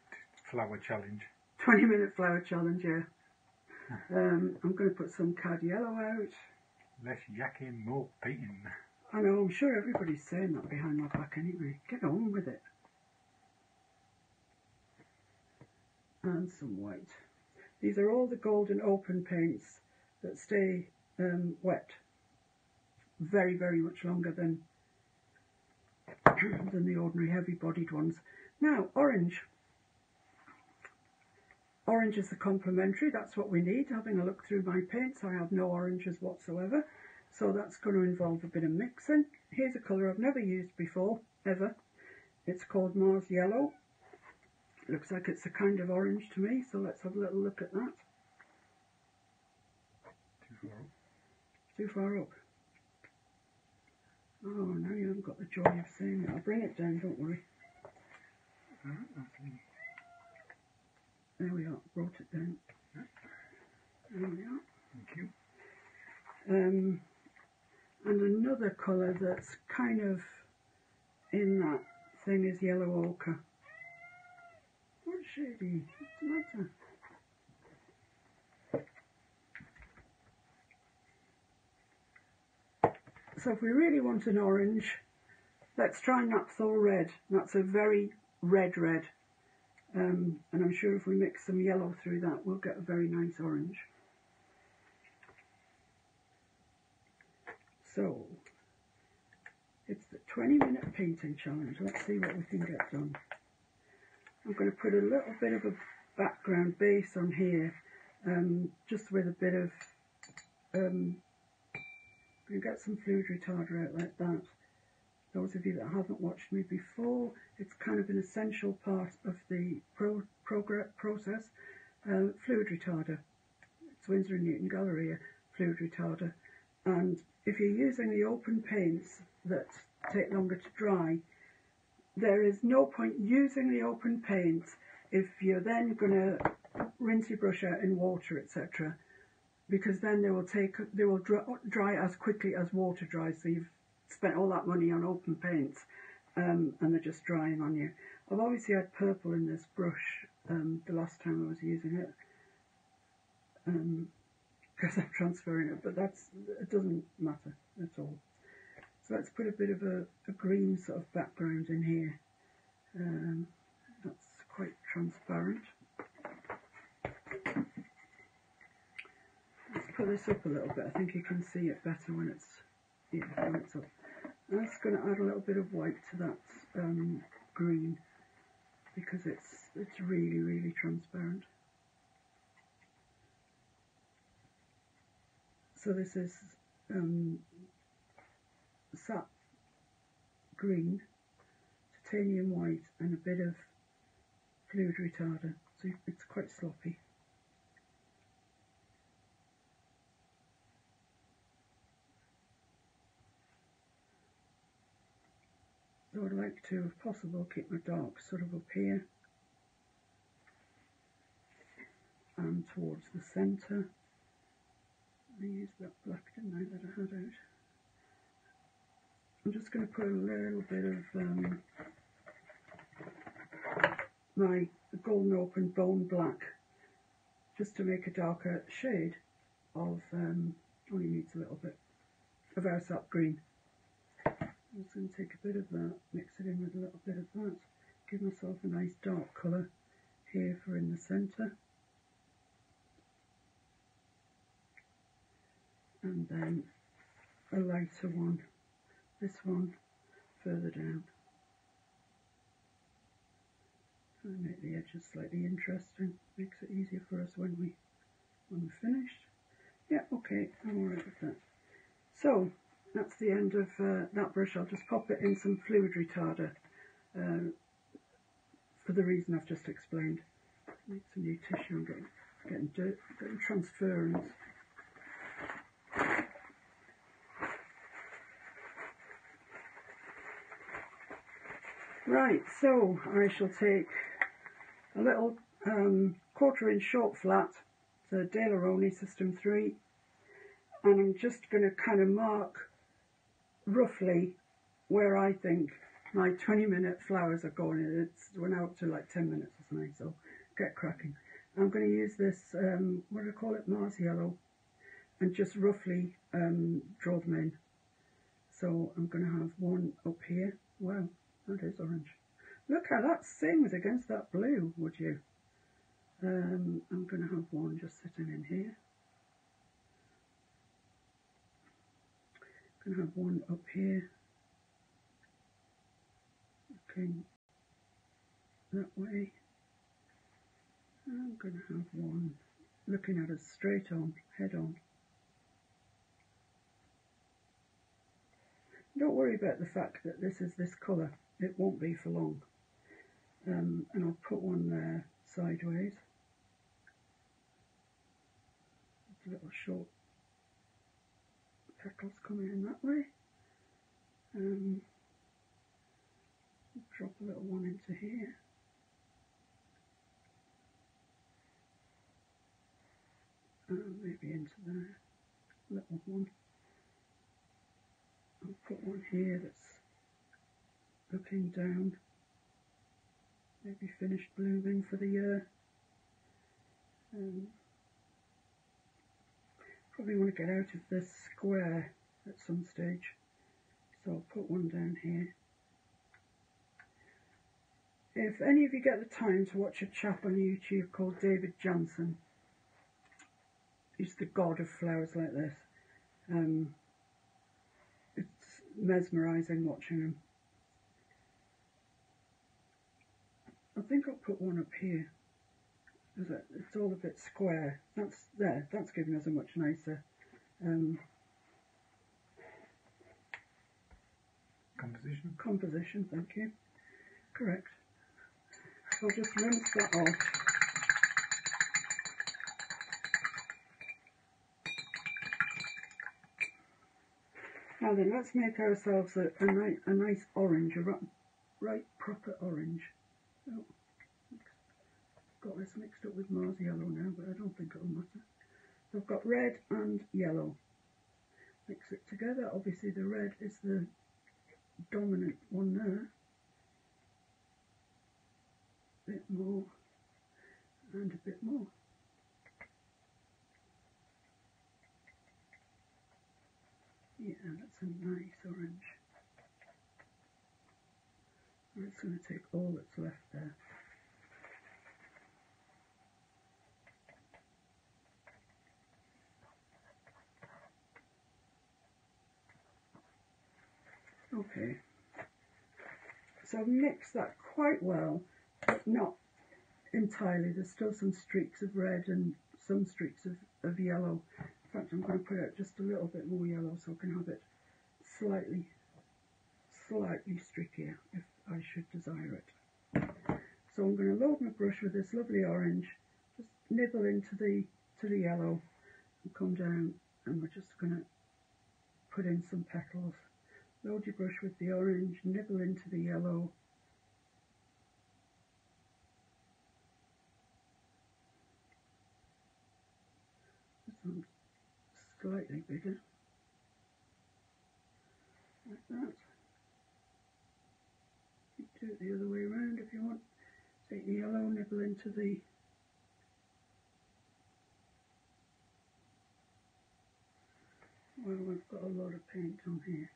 flower challenge. 20 minute flower challenge, yeah. Um, I'm going to put some cad yellow out. Less yakking, more painting. I know, I'm sure everybody's saying that behind my back anyway. Get on with it. And some white. These are all the golden open paints that stay um, wet very, very much longer than than the ordinary heavy-bodied ones. Now, orange. Orange is the complementary, that's what we need. Having a look through my paints, I have no oranges whatsoever. So that's going to involve a bit of mixing. Here's a colour I've never used before, ever. It's called Mars Yellow. Looks like it's a kind of orange to me, so let's have a little look at that. Too far up. Too far up. Oh, now you haven't got the joy of seeing it. I'll bring it down, don't worry. There we are, brought it down. There we are. Thank you. Um, and another colour that's kind of in that thing is yellow ochre. What? What's? So if we really want an orange, let's try Naphthol Red. That's a very red red. Um, and I'm sure if we mix some yellow through that, we'll get a very nice orange. So, it's the 20 minute painting challenge. Let's see what we can get done. I'm going to put a little bit of a background base on here, um, just with a bit of, um, you get some fluid retarder out like that. Those of you that haven't watched me before, it's kind of an essential part of the pro process. Uh, fluid retarder. It's Winsor and Newton Galleria fluid retarder. And if you're using the open paints that take longer to dry, there is no point using the open paints if you're then going to rinse your brush out in water, etc. Because then they will take they will dry, as quickly as water dries. So you've spent all that money on open paints, um, and they're just drying on you. I've obviously had purple in this brush um, the last time I was using it, because um, I'm transferring it, but that's it doesn't matter at all. So let's put a bit of a, a green sort of background in here. Um, that's quite transparent. Let's put this up a little bit. I think you can see it better when it's yeah, when it's up. I'm just going to add a little bit of white to that um, green because it's it's really really transparent. So this is um, sap green, titanium white and a bit of fluid retarder, so it's quite sloppy. So I'd like to, if possible, keep my dark sort of up here. and towards the centre. I used that black, didn't I, that I had out. I'm just going to put a little bit of um, my golden open bone black just to make a darker shade of, um, only needs a little bit of our sap green. I'm just going to take a bit of that, mix it in with a little bit of that, give myself a nice dark colour here for in the centre. And then a lighter one, this one further down. And make the edges slightly interesting, makes it easier for us when we when we're finished. Yeah, okay, I'm alright with that. So, that's the end of uh, that brush. I'll just pop it in some fluid retarder uh, for the reason I've just explained. Make some new tissue and getting, getting dirt, getting transference. Right, so I shall take a little um, quarter inch short flat, the Daler-Rowney System 3, and I'm just going to kind of mark roughly where I think my 20 minute flowers are going. It's now up to like 10 minutes or something, so get cracking. I'm going to use this, um, what do I call it, Mars yellow, and just roughly um, draw them in. So I'm going to have one up here. Wow, that is orange. Look how that sings against that blue, would you? Um, I'm going to have one just sitting in here. I'm going to have one up here. Looking that way. I'm going to have one looking at us straight on, head on. Don't worry about the fact that this is this colour. It won't be for long. Um, and I'll put one there sideways. It's a little short petals coming in that way. Um, drop a little one into here. And maybe into there, little one. I'll put one here that's looking down, maybe finished blooming for the year. Um, probably want to get out of this square at some stage. So I'll put one down here. If any of you get the time to watch a chap on YouTube called David Johnson, he's the god of flowers like this. Um, it's mesmerising watching him. I think I'll put one up here it? It's all a bit square. That's there. That's giving us a much nicer um, composition. Composition. Thank you. Correct. So I'll just rinse that off. Now then, let's make ourselves a, a, ni a nice orange, a right proper orange. Oh got this mixed up with Mars yellow now, but I don't think it'll matter. So I've got red and yellow. Mix it together. Obviously the red is the dominant one there. A bit more and a bit more. Yeah, that's a nice orange. I'm just going to take all that's left there. Okay. So I've mixed that quite well, but not entirely. There's still some streaks of red and some streaks of, of yellow. In fact, I'm going to put out just a little bit more yellow so I can have it slightly, slightly streakier if I should desire it. So I'm going to load my brush with this lovely orange, just nibble into the to the yellow and come down and we're just going to put in some petals. Load your brush with the orange, nibble into the yellow. one slightly bigger. Like that. It the other way around if you want. Take the yellow, nibble into the Well, we've got a lot of paint on here.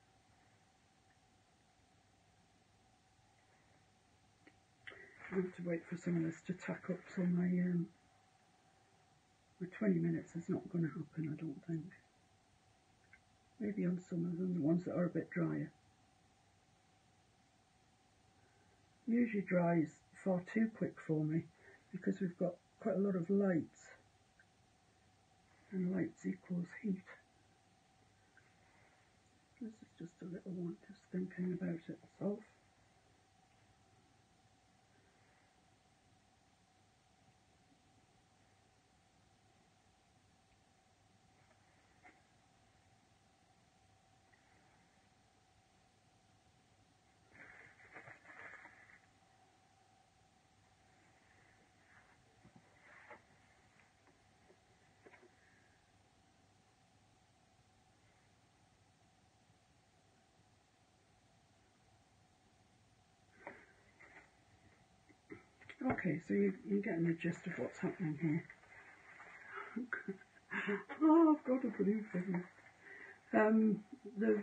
I have to wait for some of this to tack up so my um, my 20 minutes is not going to happen I don't think. Maybe on some of them, the ones that are a bit drier. Usually dries far too quick for me because we've got quite a lot of lights and lights equals heat. This is just a little one just thinking about itself. Okay, so you, you're getting the gist of what's happening here. oh, I've got a blue thing. Um, the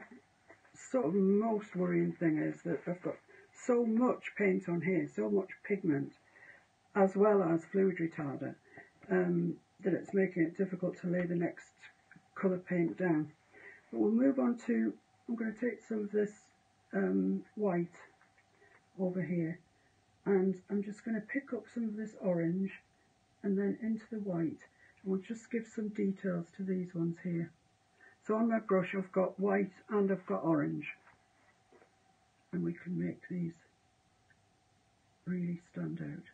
sort of most worrying thing is that I've got so much paint on here, so much pigment, as well as fluid retarder, um, that it's making it difficult to lay the next colour paint down. But we'll move on to, I'm going to take some of this um, white over here and I'm just going to pick up some of this orange and then into the white and we'll just give some details to these ones here. So on my brush I've got white and I've got orange and we can make these really stand out.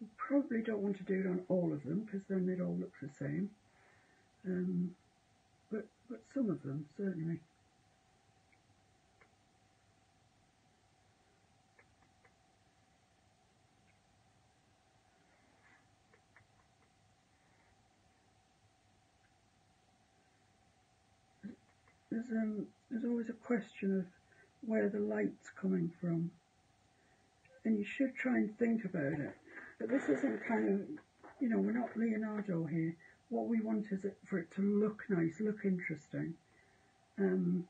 You probably don't want to do it on all of them because then they'd all look the same, um, but, but some of them certainly. There's um there's always a question of where the light's coming from, and you should try and think about it. But this isn't kind of, you know, we're not Leonardo here. What we want is it for it to look nice, look interesting. Um,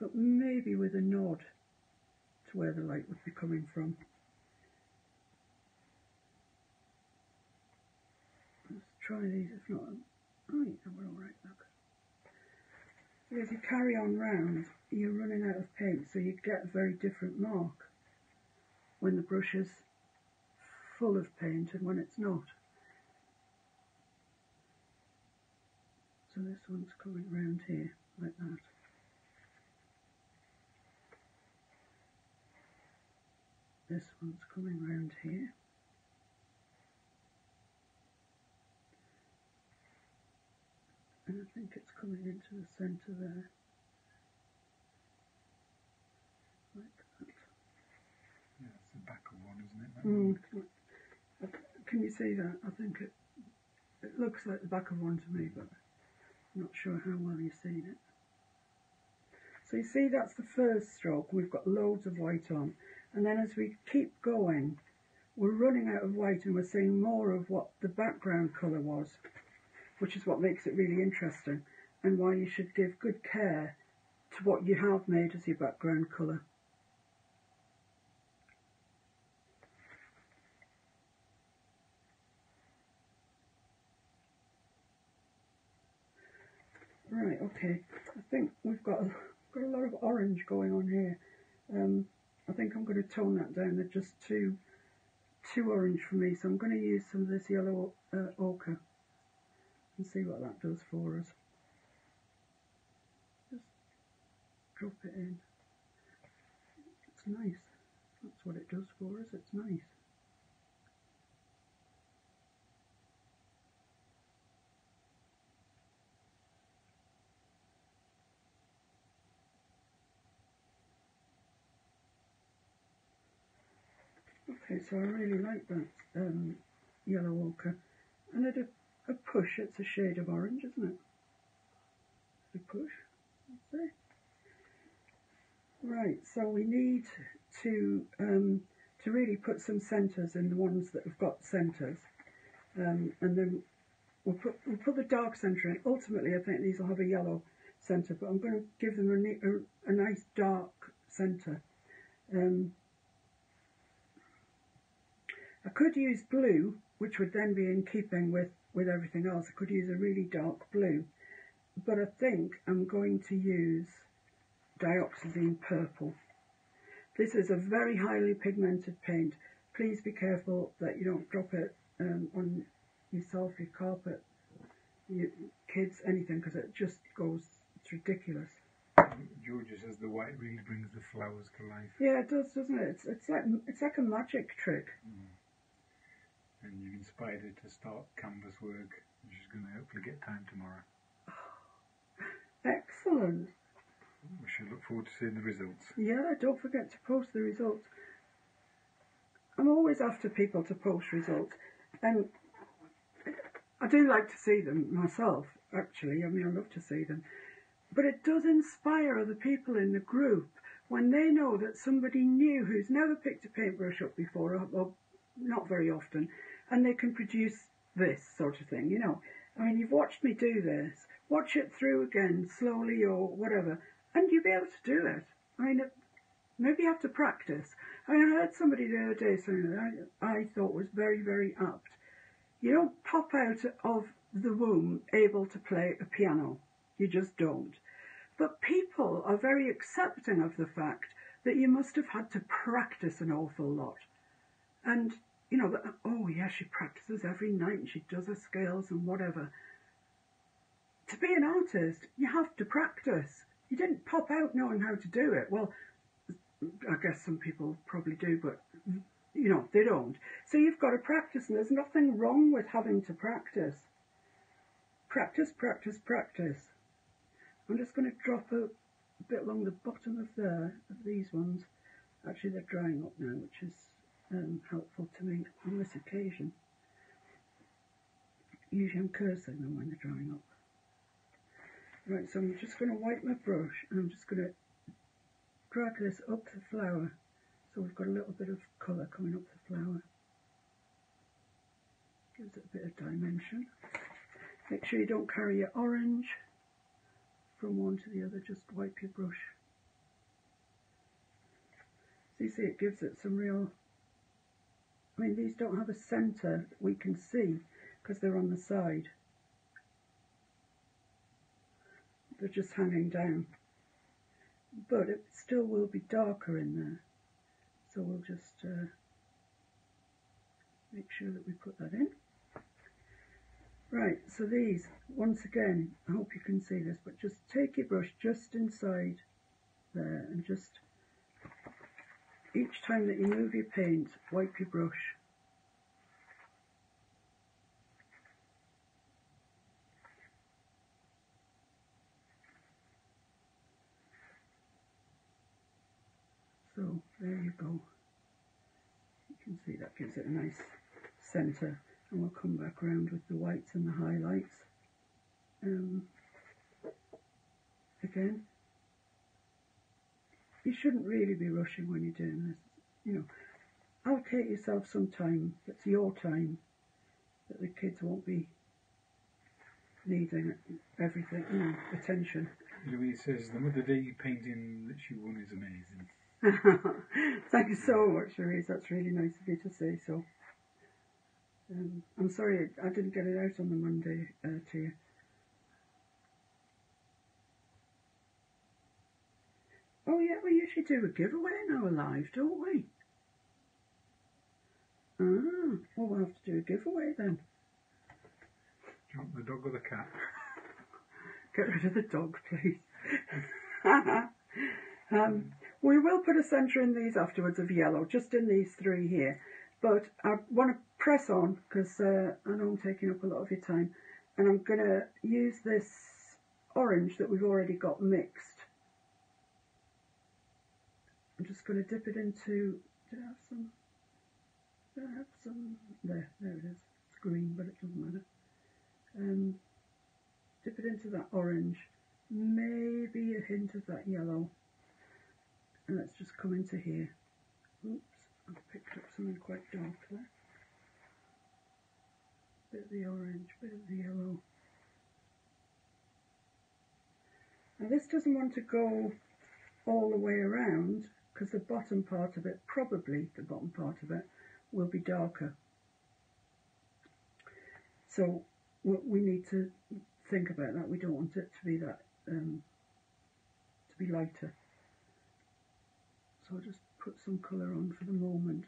but maybe with a nod to where the light would be coming from. Let's try these, if not Oh, we're all right, look. As you carry on round, you're running out of paint, so you get a very different mark when the brush is full of paint and when it's not. So this one's coming round here, like that. This one's coming round here. And I think it's coming into the centre there. Like that. Yeah, it's the back of one, isn't it? Mm. Can you see that? I think it it looks like the back of one to me, but I'm not sure how well you've seen it. So you see that's the first stroke, we've got loads of white on, and then as we keep going, we're running out of white and we're seeing more of what the background colour was which is what makes it really interesting and why you should give good care to what you have made as your background colour. Right, okay, I think we've got a, got a lot of orange going on here. Um, I think I'm going to tone that down. They're just too, too orange for me, so I'm going to use some of this yellow uh, ochre and see what that does for us. Just drop it in. It's nice. That's what it does for us. It's nice. Okay, so I really like that um, yellow ochre. And at a, a push, it's a shade of orange, isn't it? A push. Right, so we need to um, to really put some centres in the ones that have got centres. Um, and then we'll put, we'll put the dark centre in. Ultimately, I think these will have a yellow centre, but I'm going to give them a, a, a nice dark centre. Um, I could use blue, which would then be in keeping with, with everything else. I could use a really dark blue, but I think I'm going to use dioxazine purple. This is a very highly pigmented paint. Please be careful that you don't drop it um, on yourself, your carpet, your kids, anything, because it just goes, it's ridiculous. Georgia says the white really brings the flowers to life. Yeah, it does, doesn't it? It's, it's like it's like a magic trick. Mm. And you've inspired her to start canvas work. She's going to hopefully get time tomorrow. Excellent. We should look forward to seeing the results. Yeah, don't forget to post the results. I'm always after people to post results, and I do like to see them myself, actually. I mean, I love to see them. But it does inspire other people in the group when they know that somebody new who's never picked a paintbrush up before, or, or not very often, and they can produce this sort of thing, you know. I mean, you've watched me do this. Watch it through again, slowly or whatever, and you'll be able to do it. I mean, it, maybe you have to practice. I mean, I heard somebody the other day saying that I, I thought was very, very apt. You don't pop out of the womb able to play a piano. You just don't. But people are very accepting of the fact that you must have had to practice an awful lot. And, you know, that, oh, yeah, she practices every night and she does her scales and whatever. To be an artist, you have to practice. You didn't pop out knowing how to do it. Well, I guess some people probably do, but you know, they don't. So you've got to practice, and there's nothing wrong with having to practice. Practice, practice, practice. I'm just going to drop a, bit along the bottom of there, of these ones. Actually, they're drying up now, which is um, helpful to me on this occasion. Usually I'm cursing them when they're drying up. Right, so I'm just going to wipe my brush and I'm just going to drag this up the flower so we've got a little bit of colour coming up the flower. Gives it a bit of dimension. Make sure you don't carry your orange from one to the other, just wipe your brush. So you see it gives it some real, I mean these don't have a centre we can see because they're on the side. They're just hanging down. But it still will be darker in there. So we'll just uh, make sure that we put that in. Right, so these, once again, I hope you can see this, but just take your brush just inside there and just, each time that you move your paint, wipe your brush. So there you go. You can see that gives it a nice centre and we'll come back around with the whites and the highlights um, again you shouldn't really be rushing when you're doing this you know allocate yourself some time that's your time that the kids won't be needing everything you know attention Louise says the Mother Day painting that she won is amazing. Thank you so much, Louise. That's really nice of you to say so. Um, I'm sorry I didn't get it out on the Monday uh, to you. Oh yeah, usually do a giveaway in our live, don't we? Ah, well we'll have to do a giveaway then. Do you want the dog or the cat? Get rid of the dog, please. um, we will put a centre in these afterwards of yellow, just in these three here. But I want to press on because uh, I know I'm taking up a lot of your time. And I'm going to use this orange that we've already got mixed. I'm just going to dip it into, did I have some? Did I have some? There, there it is. it's green, but it doesn't matter. Um, dip it into that orange, maybe a hint of that yellow. And let's just come into here. Oops, I've picked up something quite dark there. Bit of the orange, bit of the yellow. Now this doesn't want to go all the way around because the bottom part of it, probably the bottom part of it, will be darker. So we need to think about that. We don't want it to be that, um, to be lighter. So I'll just put some colour on for the moment.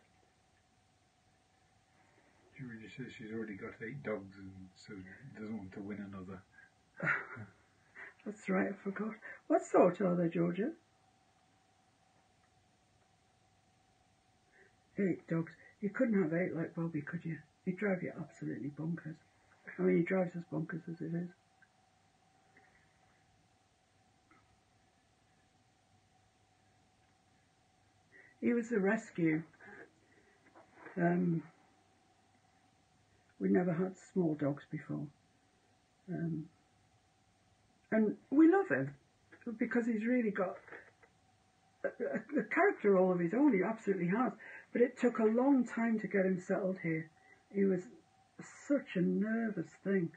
Georgia says she's already got eight dogs and so doesn't want to win another. That's right, I forgot. What sort are they, Georgia? Eight dogs. You couldn't have eight like Bobby, could you? He'd drive you absolutely bonkers. I mean, he drives us bonkers as it is. He was a rescue. Um, we never had small dogs before. Um, and we love him because he's really got a, a, a, character all of his own. He absolutely has. But it took a long time to get him settled here. He was such a nervous thing.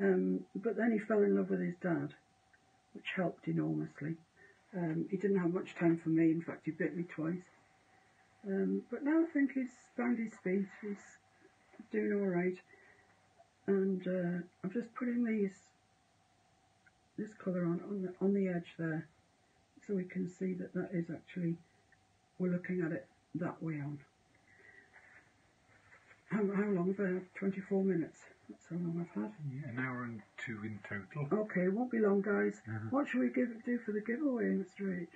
Um, but then he fell in love with his dad, which helped enormously. Um, he didn't have much time for me. In fact, he bit me twice. Um, but now I think he's found his feet. He's doing all right. And uh, I'm just putting these this colour on on the, on the edge there, so we can see that that is actually we're looking at it that way on. How, how long have I had? 24 minutes. That's how long I've had. Yeah, an hour and two in total. Okay, it won't be long, guys. Uh-huh. What should we give do for the giveaway, Mr. H?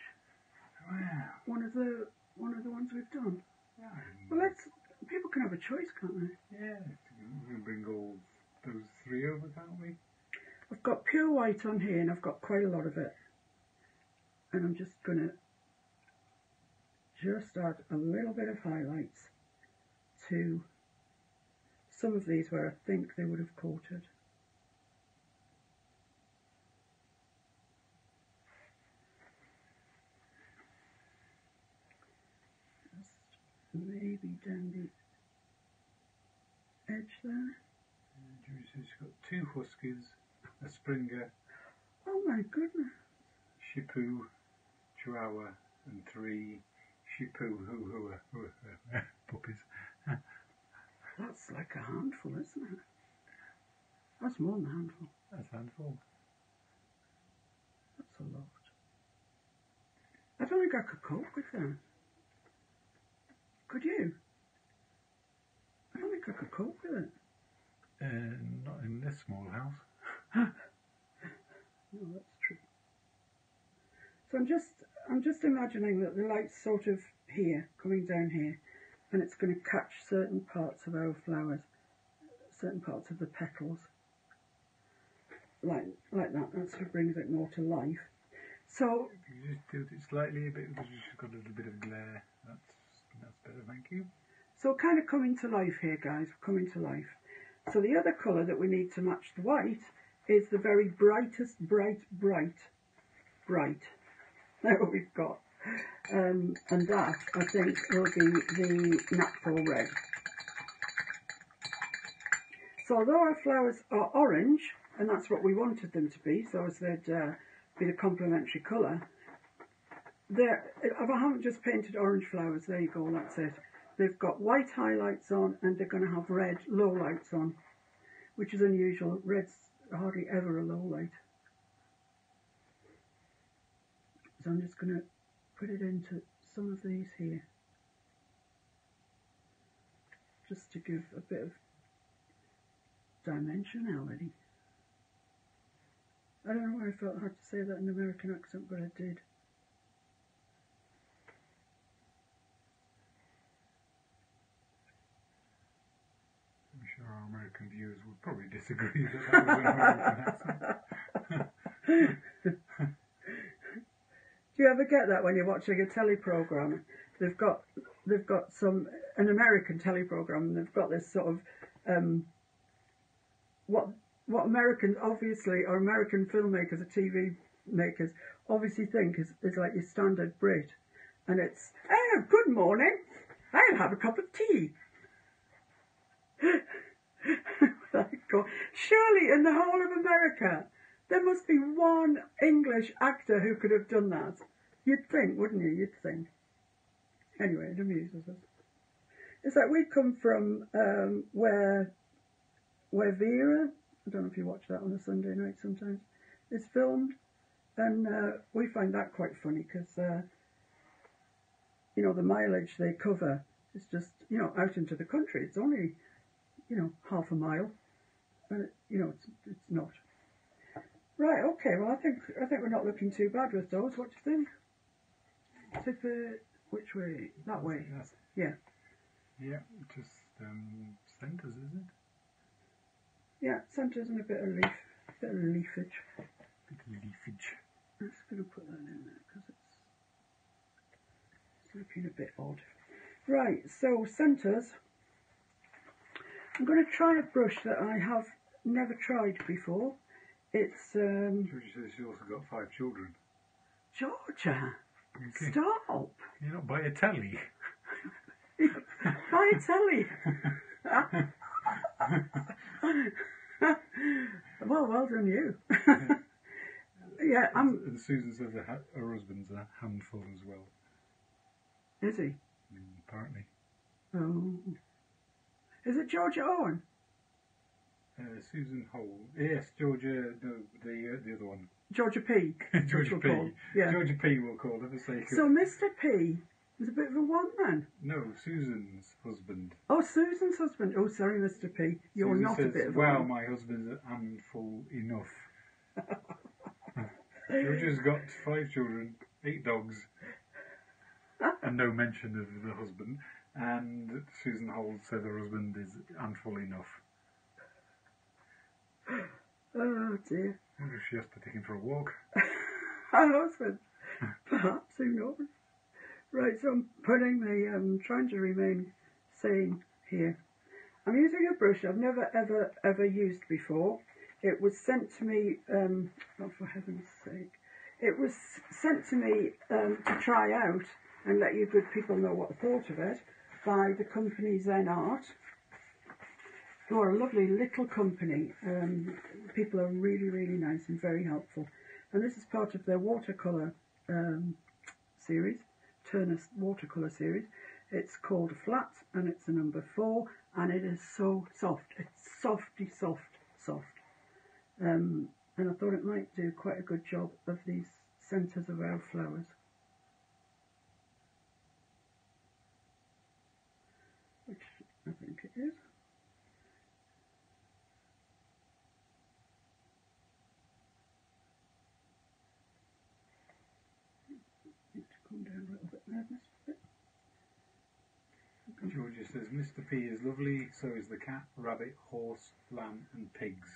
Wow. One of the one of the ones we've done. Well, let's. People can have a choice, can't they? Yeah. We can bring all those three over, can't we? I've got pure white on here, and I've got quite a lot of it. And I'm just gonna just add a little bit of highlights to some of these where I think they would have coated. Just maybe down the edge there. She's got two huskies, a Springer, Oh my goodness. Shih Tzu, Chihuahua, and three Shih Tzu hoo hoo hoo puppies. That's like a handful, isn't it? That's more than a handful. That's a handful. That's a lot. I don't think I could cope with that. Could you? I don't think I could cope with it. Uh, not in this small house. No, that's true. So I'm just I'm just imagining that the light's sort of here, coming down here, and it's going to catch certain parts of our flowers, certain parts of the petals, like like that. That sort of brings it more to life. So If you just tilt it slightly a bit because you've got a little bit of glare. That's that's better, thank you. so kind of coming to life here, guys. Coming to life. So the other colour that we need to match the white is the very brightest, bright, bright, bright. Now we've got. Um, and that, I think, will be the Naphthol Red. So although our flowers are orange, and that's what we wanted them to be, so as they'd uh, be the complementary colour, if I haven't just painted orange flowers, there you go, that's it. They've got white highlights on and they're going to have red low lights on, which is unusual. Red's hardly ever a low light. So I'm just going to put it into some of these here. Just to give a bit of dimensionality. I don't know why I felt I had to say that in American accent, but I did. I'm sure our American viewers would probably disagree that that was an American accent. You ever get that when you're watching a telly program? They've got they've got some an American telly program and they've got this sort of um, what what Americans obviously or American filmmakers or TV makers obviously think is, is like your standard Brit, and it's oh good morning, I'll have a cup of tea. Surely in the whole of America there must be one English actor who could have done that. You'd think, wouldn't you? You'd think. Anyway, it amuses us. It's like we come from um, where where Vera, I don't know if you watch that on a Sunday night sometimes, is filmed, and uh, we find that quite funny because uh, you know the mileage they cover is just you know out into the country. It's only you know half a mile, and you know it's it's not. Right, okay. Well, I think I think we're not looking too bad with those. What do you think? Tip it which way? That way. Yeah. yeah, just um, centres, isn't it? Yeah, centres and a bit of leaf, a bit of leafage. Bit of leafage. I'm just going to put that in there because it's, it's looking a bit odd. Right, so centres. I'm going to try a brush that I have never tried before. It's um, Georgie says she's also got five children. Georgia. Okay. Stop. You're not by a telly. Buy a telly. well, well done you. yeah, I'm. And Susan says her, her husband's a handful as well. Is he? Mm, apparently. Oh. Is it Georgia Owen? Uh, Susan Hole. Yes, Georgia. No, the uh, the other one. Georgia P. Georgia P. Yeah. Georgia P. We'll call her for sake of. So Mr. P was a bit of a one man. no, Susan's husband. Oh, Susan's husband. Oh, sorry, Mr. P. You're Susan not says, a bit of a one. my husband's a handful enough. Georgia's got five children, eight dogs, and no mention of the husband. And Susan Holt said her husband is handful enough. Oh dear. I wonder if she has to take him for a walk. Her husband. Perhaps, who knows? Right, so I'm putting the, um, trying to remain sane here. I'm using a brush I've never ever ever used before. It was sent to me, um, oh for heaven's sake, it was sent to me um, to try out and let you good people know what I thought of it by the company Zen Art, who are a lovely little company. Um, people are really, really nice and very helpful. And this is part of their watercolour um, series, Turner watercolour series. It's called Flat and it's a number four and it is so soft. It's softy, soft, soft. Um, and I thought it might do quite a good job of these centres of our flowers. Which I think it is. Need to come down a little bit there, this bit. Georgia says Mr. P is lovely, so is the cat, rabbit, horse, lamb, and pigs.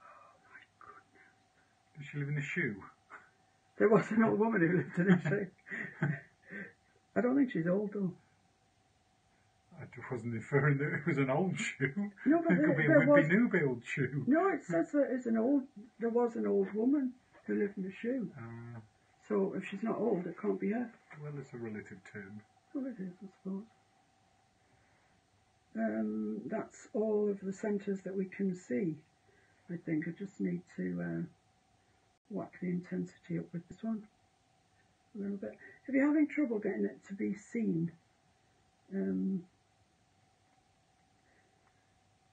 Oh my goodness. Does she live in a shoe? There was an old woman who lived in a shoe. I don't think she's old though. I wasn't inferring that it was an old shoe. No, but it there, could be a wimpy new build shoe. No, it says that it's an old. There was an old woman who lived in a shoe. Uh, So if she's not old, it can't be her. well, it's a relative term. Well, it is, I suppose. Um, that's all of the centres that we can see. I think I just need to uh, whack the intensity up with this one a little bit. If you're having trouble getting it to be seen, um,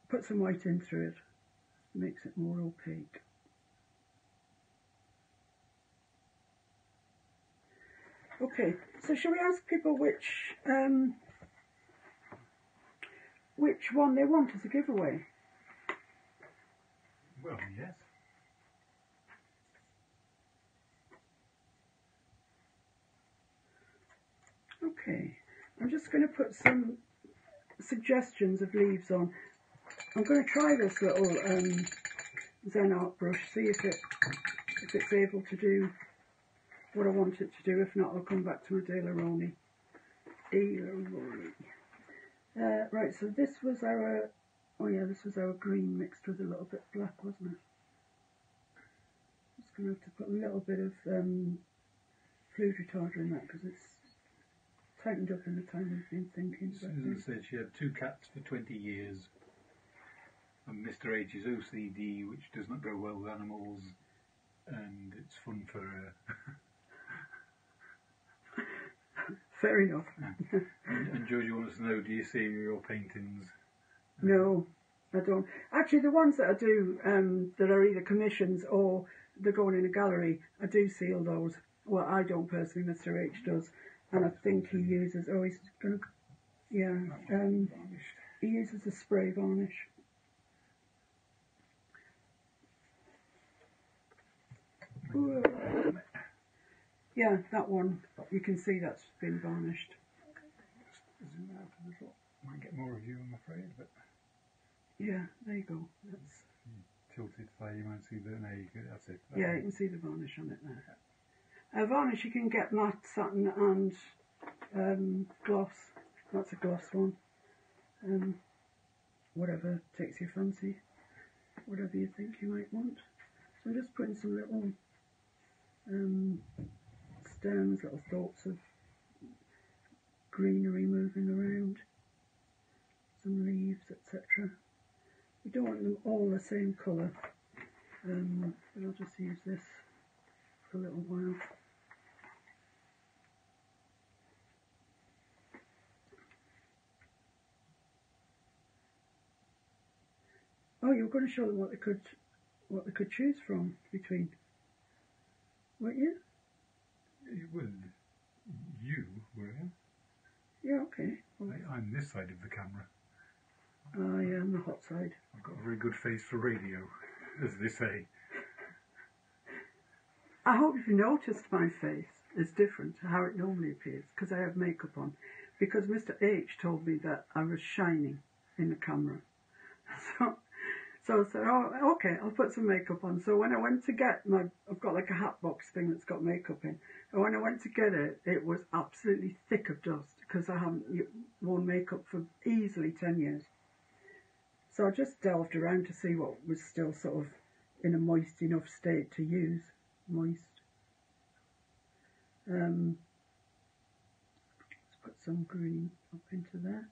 put some white in through it. Makes it more opaque. Okay, so shall we ask people which um, which one they want as a giveaway? Well, yes. Okay, I'm just going to put some suggestions of leaves on. I'm going to try this little um, Zen art brush, see if it if it's able to do what I want it to do. If not, I'll come back to my Daler-Rowney. Daler-Rowney. Uh, right, so this was our Oh yeah, this was our green mixed with a little bit of black, wasn't it? Just going to have to put a little bit of um, fluid retarder in that because it's tightened up in the time we've been thinking. Susan said she had two cats for 20 years. And Mr. H is OCD, which does not go well with animals, and it's fun for her. Fair enough. and, and Georgie wants us to know, do you see your paintings? No, I don't. Actually, the ones that I do um, that are either commissions or they're going in a gallery, I do seal those. Well, I don't personally, Mr. H does. And I think he uses, oh, he's going to, yeah, um, he uses a spray varnish. Ooh. Yeah, that one, you can see that's been varnished. Just zoom out a little. Might get more of you, I'm afraid, but Yeah, there you go. That's, tilted so you might see the. No, you can, that's it. yeah, you can see the varnish on it there. Uh, varnish you can get matte, satin and um, gloss. That's a gloss one. Um, whatever takes your fancy. Whatever you think you might want. So I'm just putting some little um, stems, little thoughts of greenery moving around. Some leaves, etc. We don't want them all the same colour. Um, but I'll just use this for a little while. Oh, you were going to show them what they could, what they could choose from between, weren't you? Well, you were. Yeah, okay. Well, I, I'm this side of the camera. Oh, yeah, I am the hot side. I've got a very good face for radio, as they say. I hope you've noticed my face is different to how it normally appears because I have makeup on. Because Mr. H told me that I was shining in the camera. So, so I said, oh, okay, I'll put some makeup on. So when I went to get my, I've got like a hat box thing that's got makeup in. And when I went to get it, it was absolutely thick of dust because I haven't worn makeup for easily 10 years. So I just delved around to see what was still sort of in a moist enough state to use. Moist. Um, let's put some green up into there.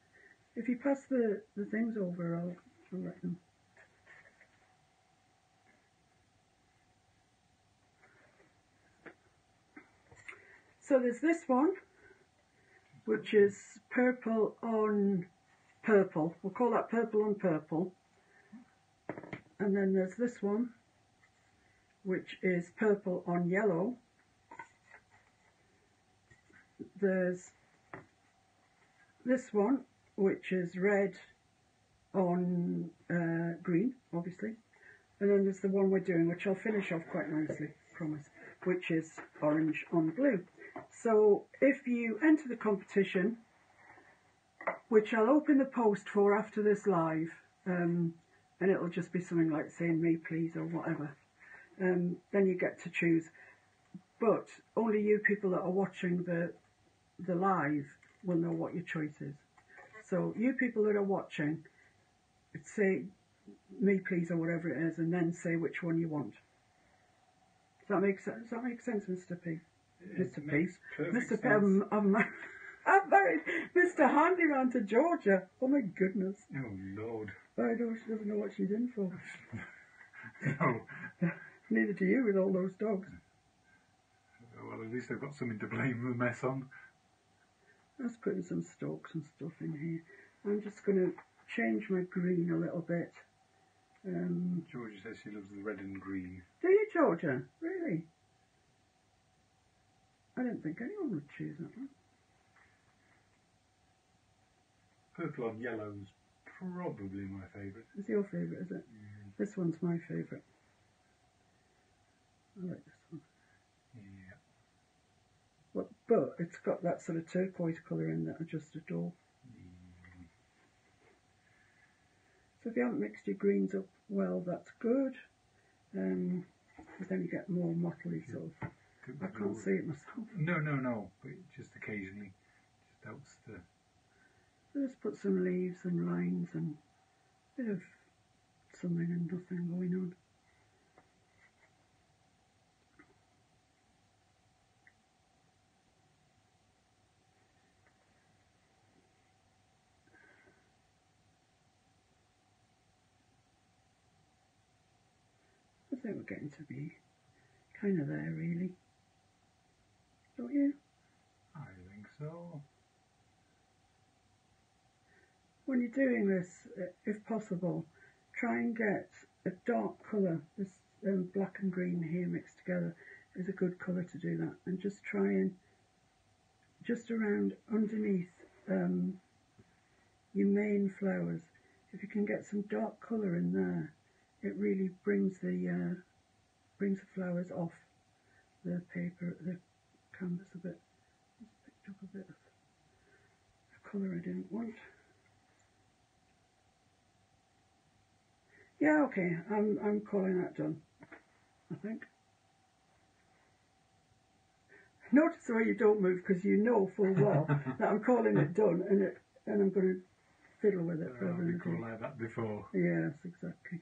If you pass the, the things over, I'll, I'll let them. So there's this one, which is purple on purple. We'll call that purple on purple. And then there's this one, which is purple on yellow. There's this one, which is red on uh, green, obviously. And then there's the one we're doing, which I'll finish off quite nicely, promise, which is orange on blue. So if you enter the competition, which I'll open the post for after this live, um, and it'll just be something like saying me please or whatever, um, then you get to choose. But only you people that are watching the the live will know what your choice is. So you people that are watching, say me please or whatever it is, and then say which one you want. Does that make sense? Does that make sense, Mr. P? Mr. P. Mr. P. I'm, I'm, mar- I'm married Mr. Handyman to Georgia. Oh my goodness. Oh, Lord. I know she doesn't know what she's in for. No. Neither do you with all those dogs. Well, at least I've got something to blame the mess on. Let's put in some stalks and stuff in here. I'm just going to change my green a little bit. Um, Georgie says she loves the red and green. do you, Georgia? Really? I don't think anyone would choose that one. Purple on yellow's probably my favourite. It's your favourite, is it? This one's my favourite. I like this one. Yeah. But, but it's got that sort of turquoise colour in that I just adore. So if you haven't mixed your greens up well, that's good. Um, but then you get more mottly sort of. I can't the- see it myself. No, no, no. But just occasionally. Just helps to. So just put some leaves and lines and a Bit of something and nothing going on. I think we're getting to be kind of there, really. Don't you? I think so. When you're doing this, uh, if possible, try and get a dark colour. This um, black and green here mixed together is a good colour to do that. And just try and, just around underneath um, your main flowers, if you can get some dark colour in there, it really brings the uh, brings the flowers off the paper, the canvas a bit. Just picked up a bit of the colour I didn't want. Yeah, okay, I'm I'm calling that done. I think. Notice the way you don't move because you know full well that I'm calling it done and it and I'm going to fiddle with it Uh, forever a call day. like that before. Yes, exactly.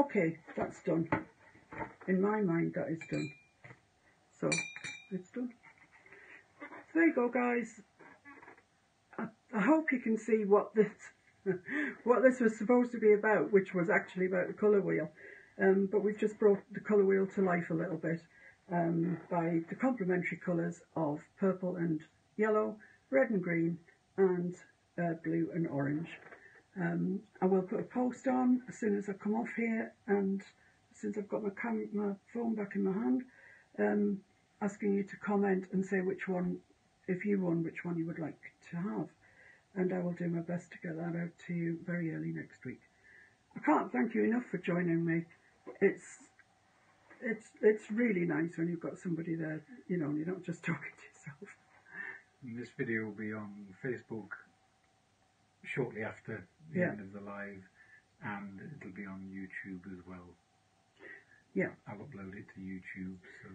Okay, that's done. In my mind, that is done. So, it's done. There you go, guys. I, I hope you can see what this what this was supposed to be about, which was actually about the colour wheel. Um, but we've just brought the colour wheel to life a little bit um, by the complementary colours of purple and yellow, red and green, and uh, blue and orange. Um, I will put a post on as soon as I come off here and since I've got my, cam- my phone back in my hand, um, asking you to comment and say which one, if you won, which one you would like to have. And I will do my best to get that out to you very early next week. I can't thank you enough for joining me. It's it's it's really nice when you've got somebody there, you know, and you're not just talking to yourself. And this video will be on Facebook shortly after the Yeah. end of the live, and it'll be on YouTube as well. Yeah. I'll upload it to YouTube, so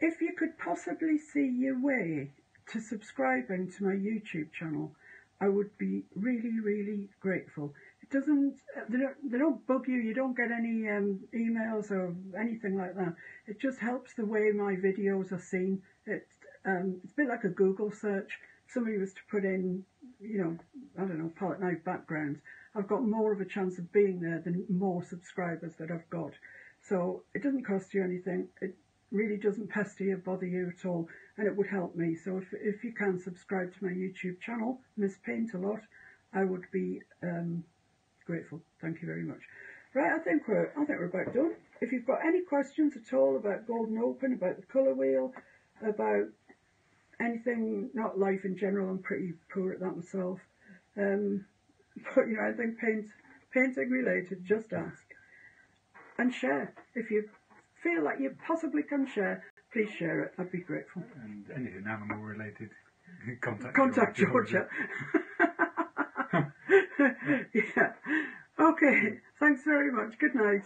If you could possibly see your way to subscribing to my YouTube channel, I would be really, really grateful. It doesn't, they don't, they don't bug you, you don't get any um, emails or anything like that. It just helps the way my videos are seen. It, um, it's a bit like a Google search. If somebody was to put in, you know, I don't know, palette knife backgrounds, I've got more of a chance of being there than more subscribers that I've got. So it doesn't cost you anything. It really doesn't pester you, bother you at all, and it would help me. So if, if you can subscribe to my YouTube channel, Miss Paintalot, I would be um, grateful. Thank you very much. Right, I think we're I think we're about done. If you've got any questions at all about Golden Open, about the colour wheel, about anything, not life in general, I'm pretty poor at that myself. Um, but you know, I think paint painting related, just ask and share. If you feel like you possibly can share, please share it. I'd be grateful. and anything animal related, contact Contact Georgia. Georgia. yeah. Okay. Thanks very much. Good night.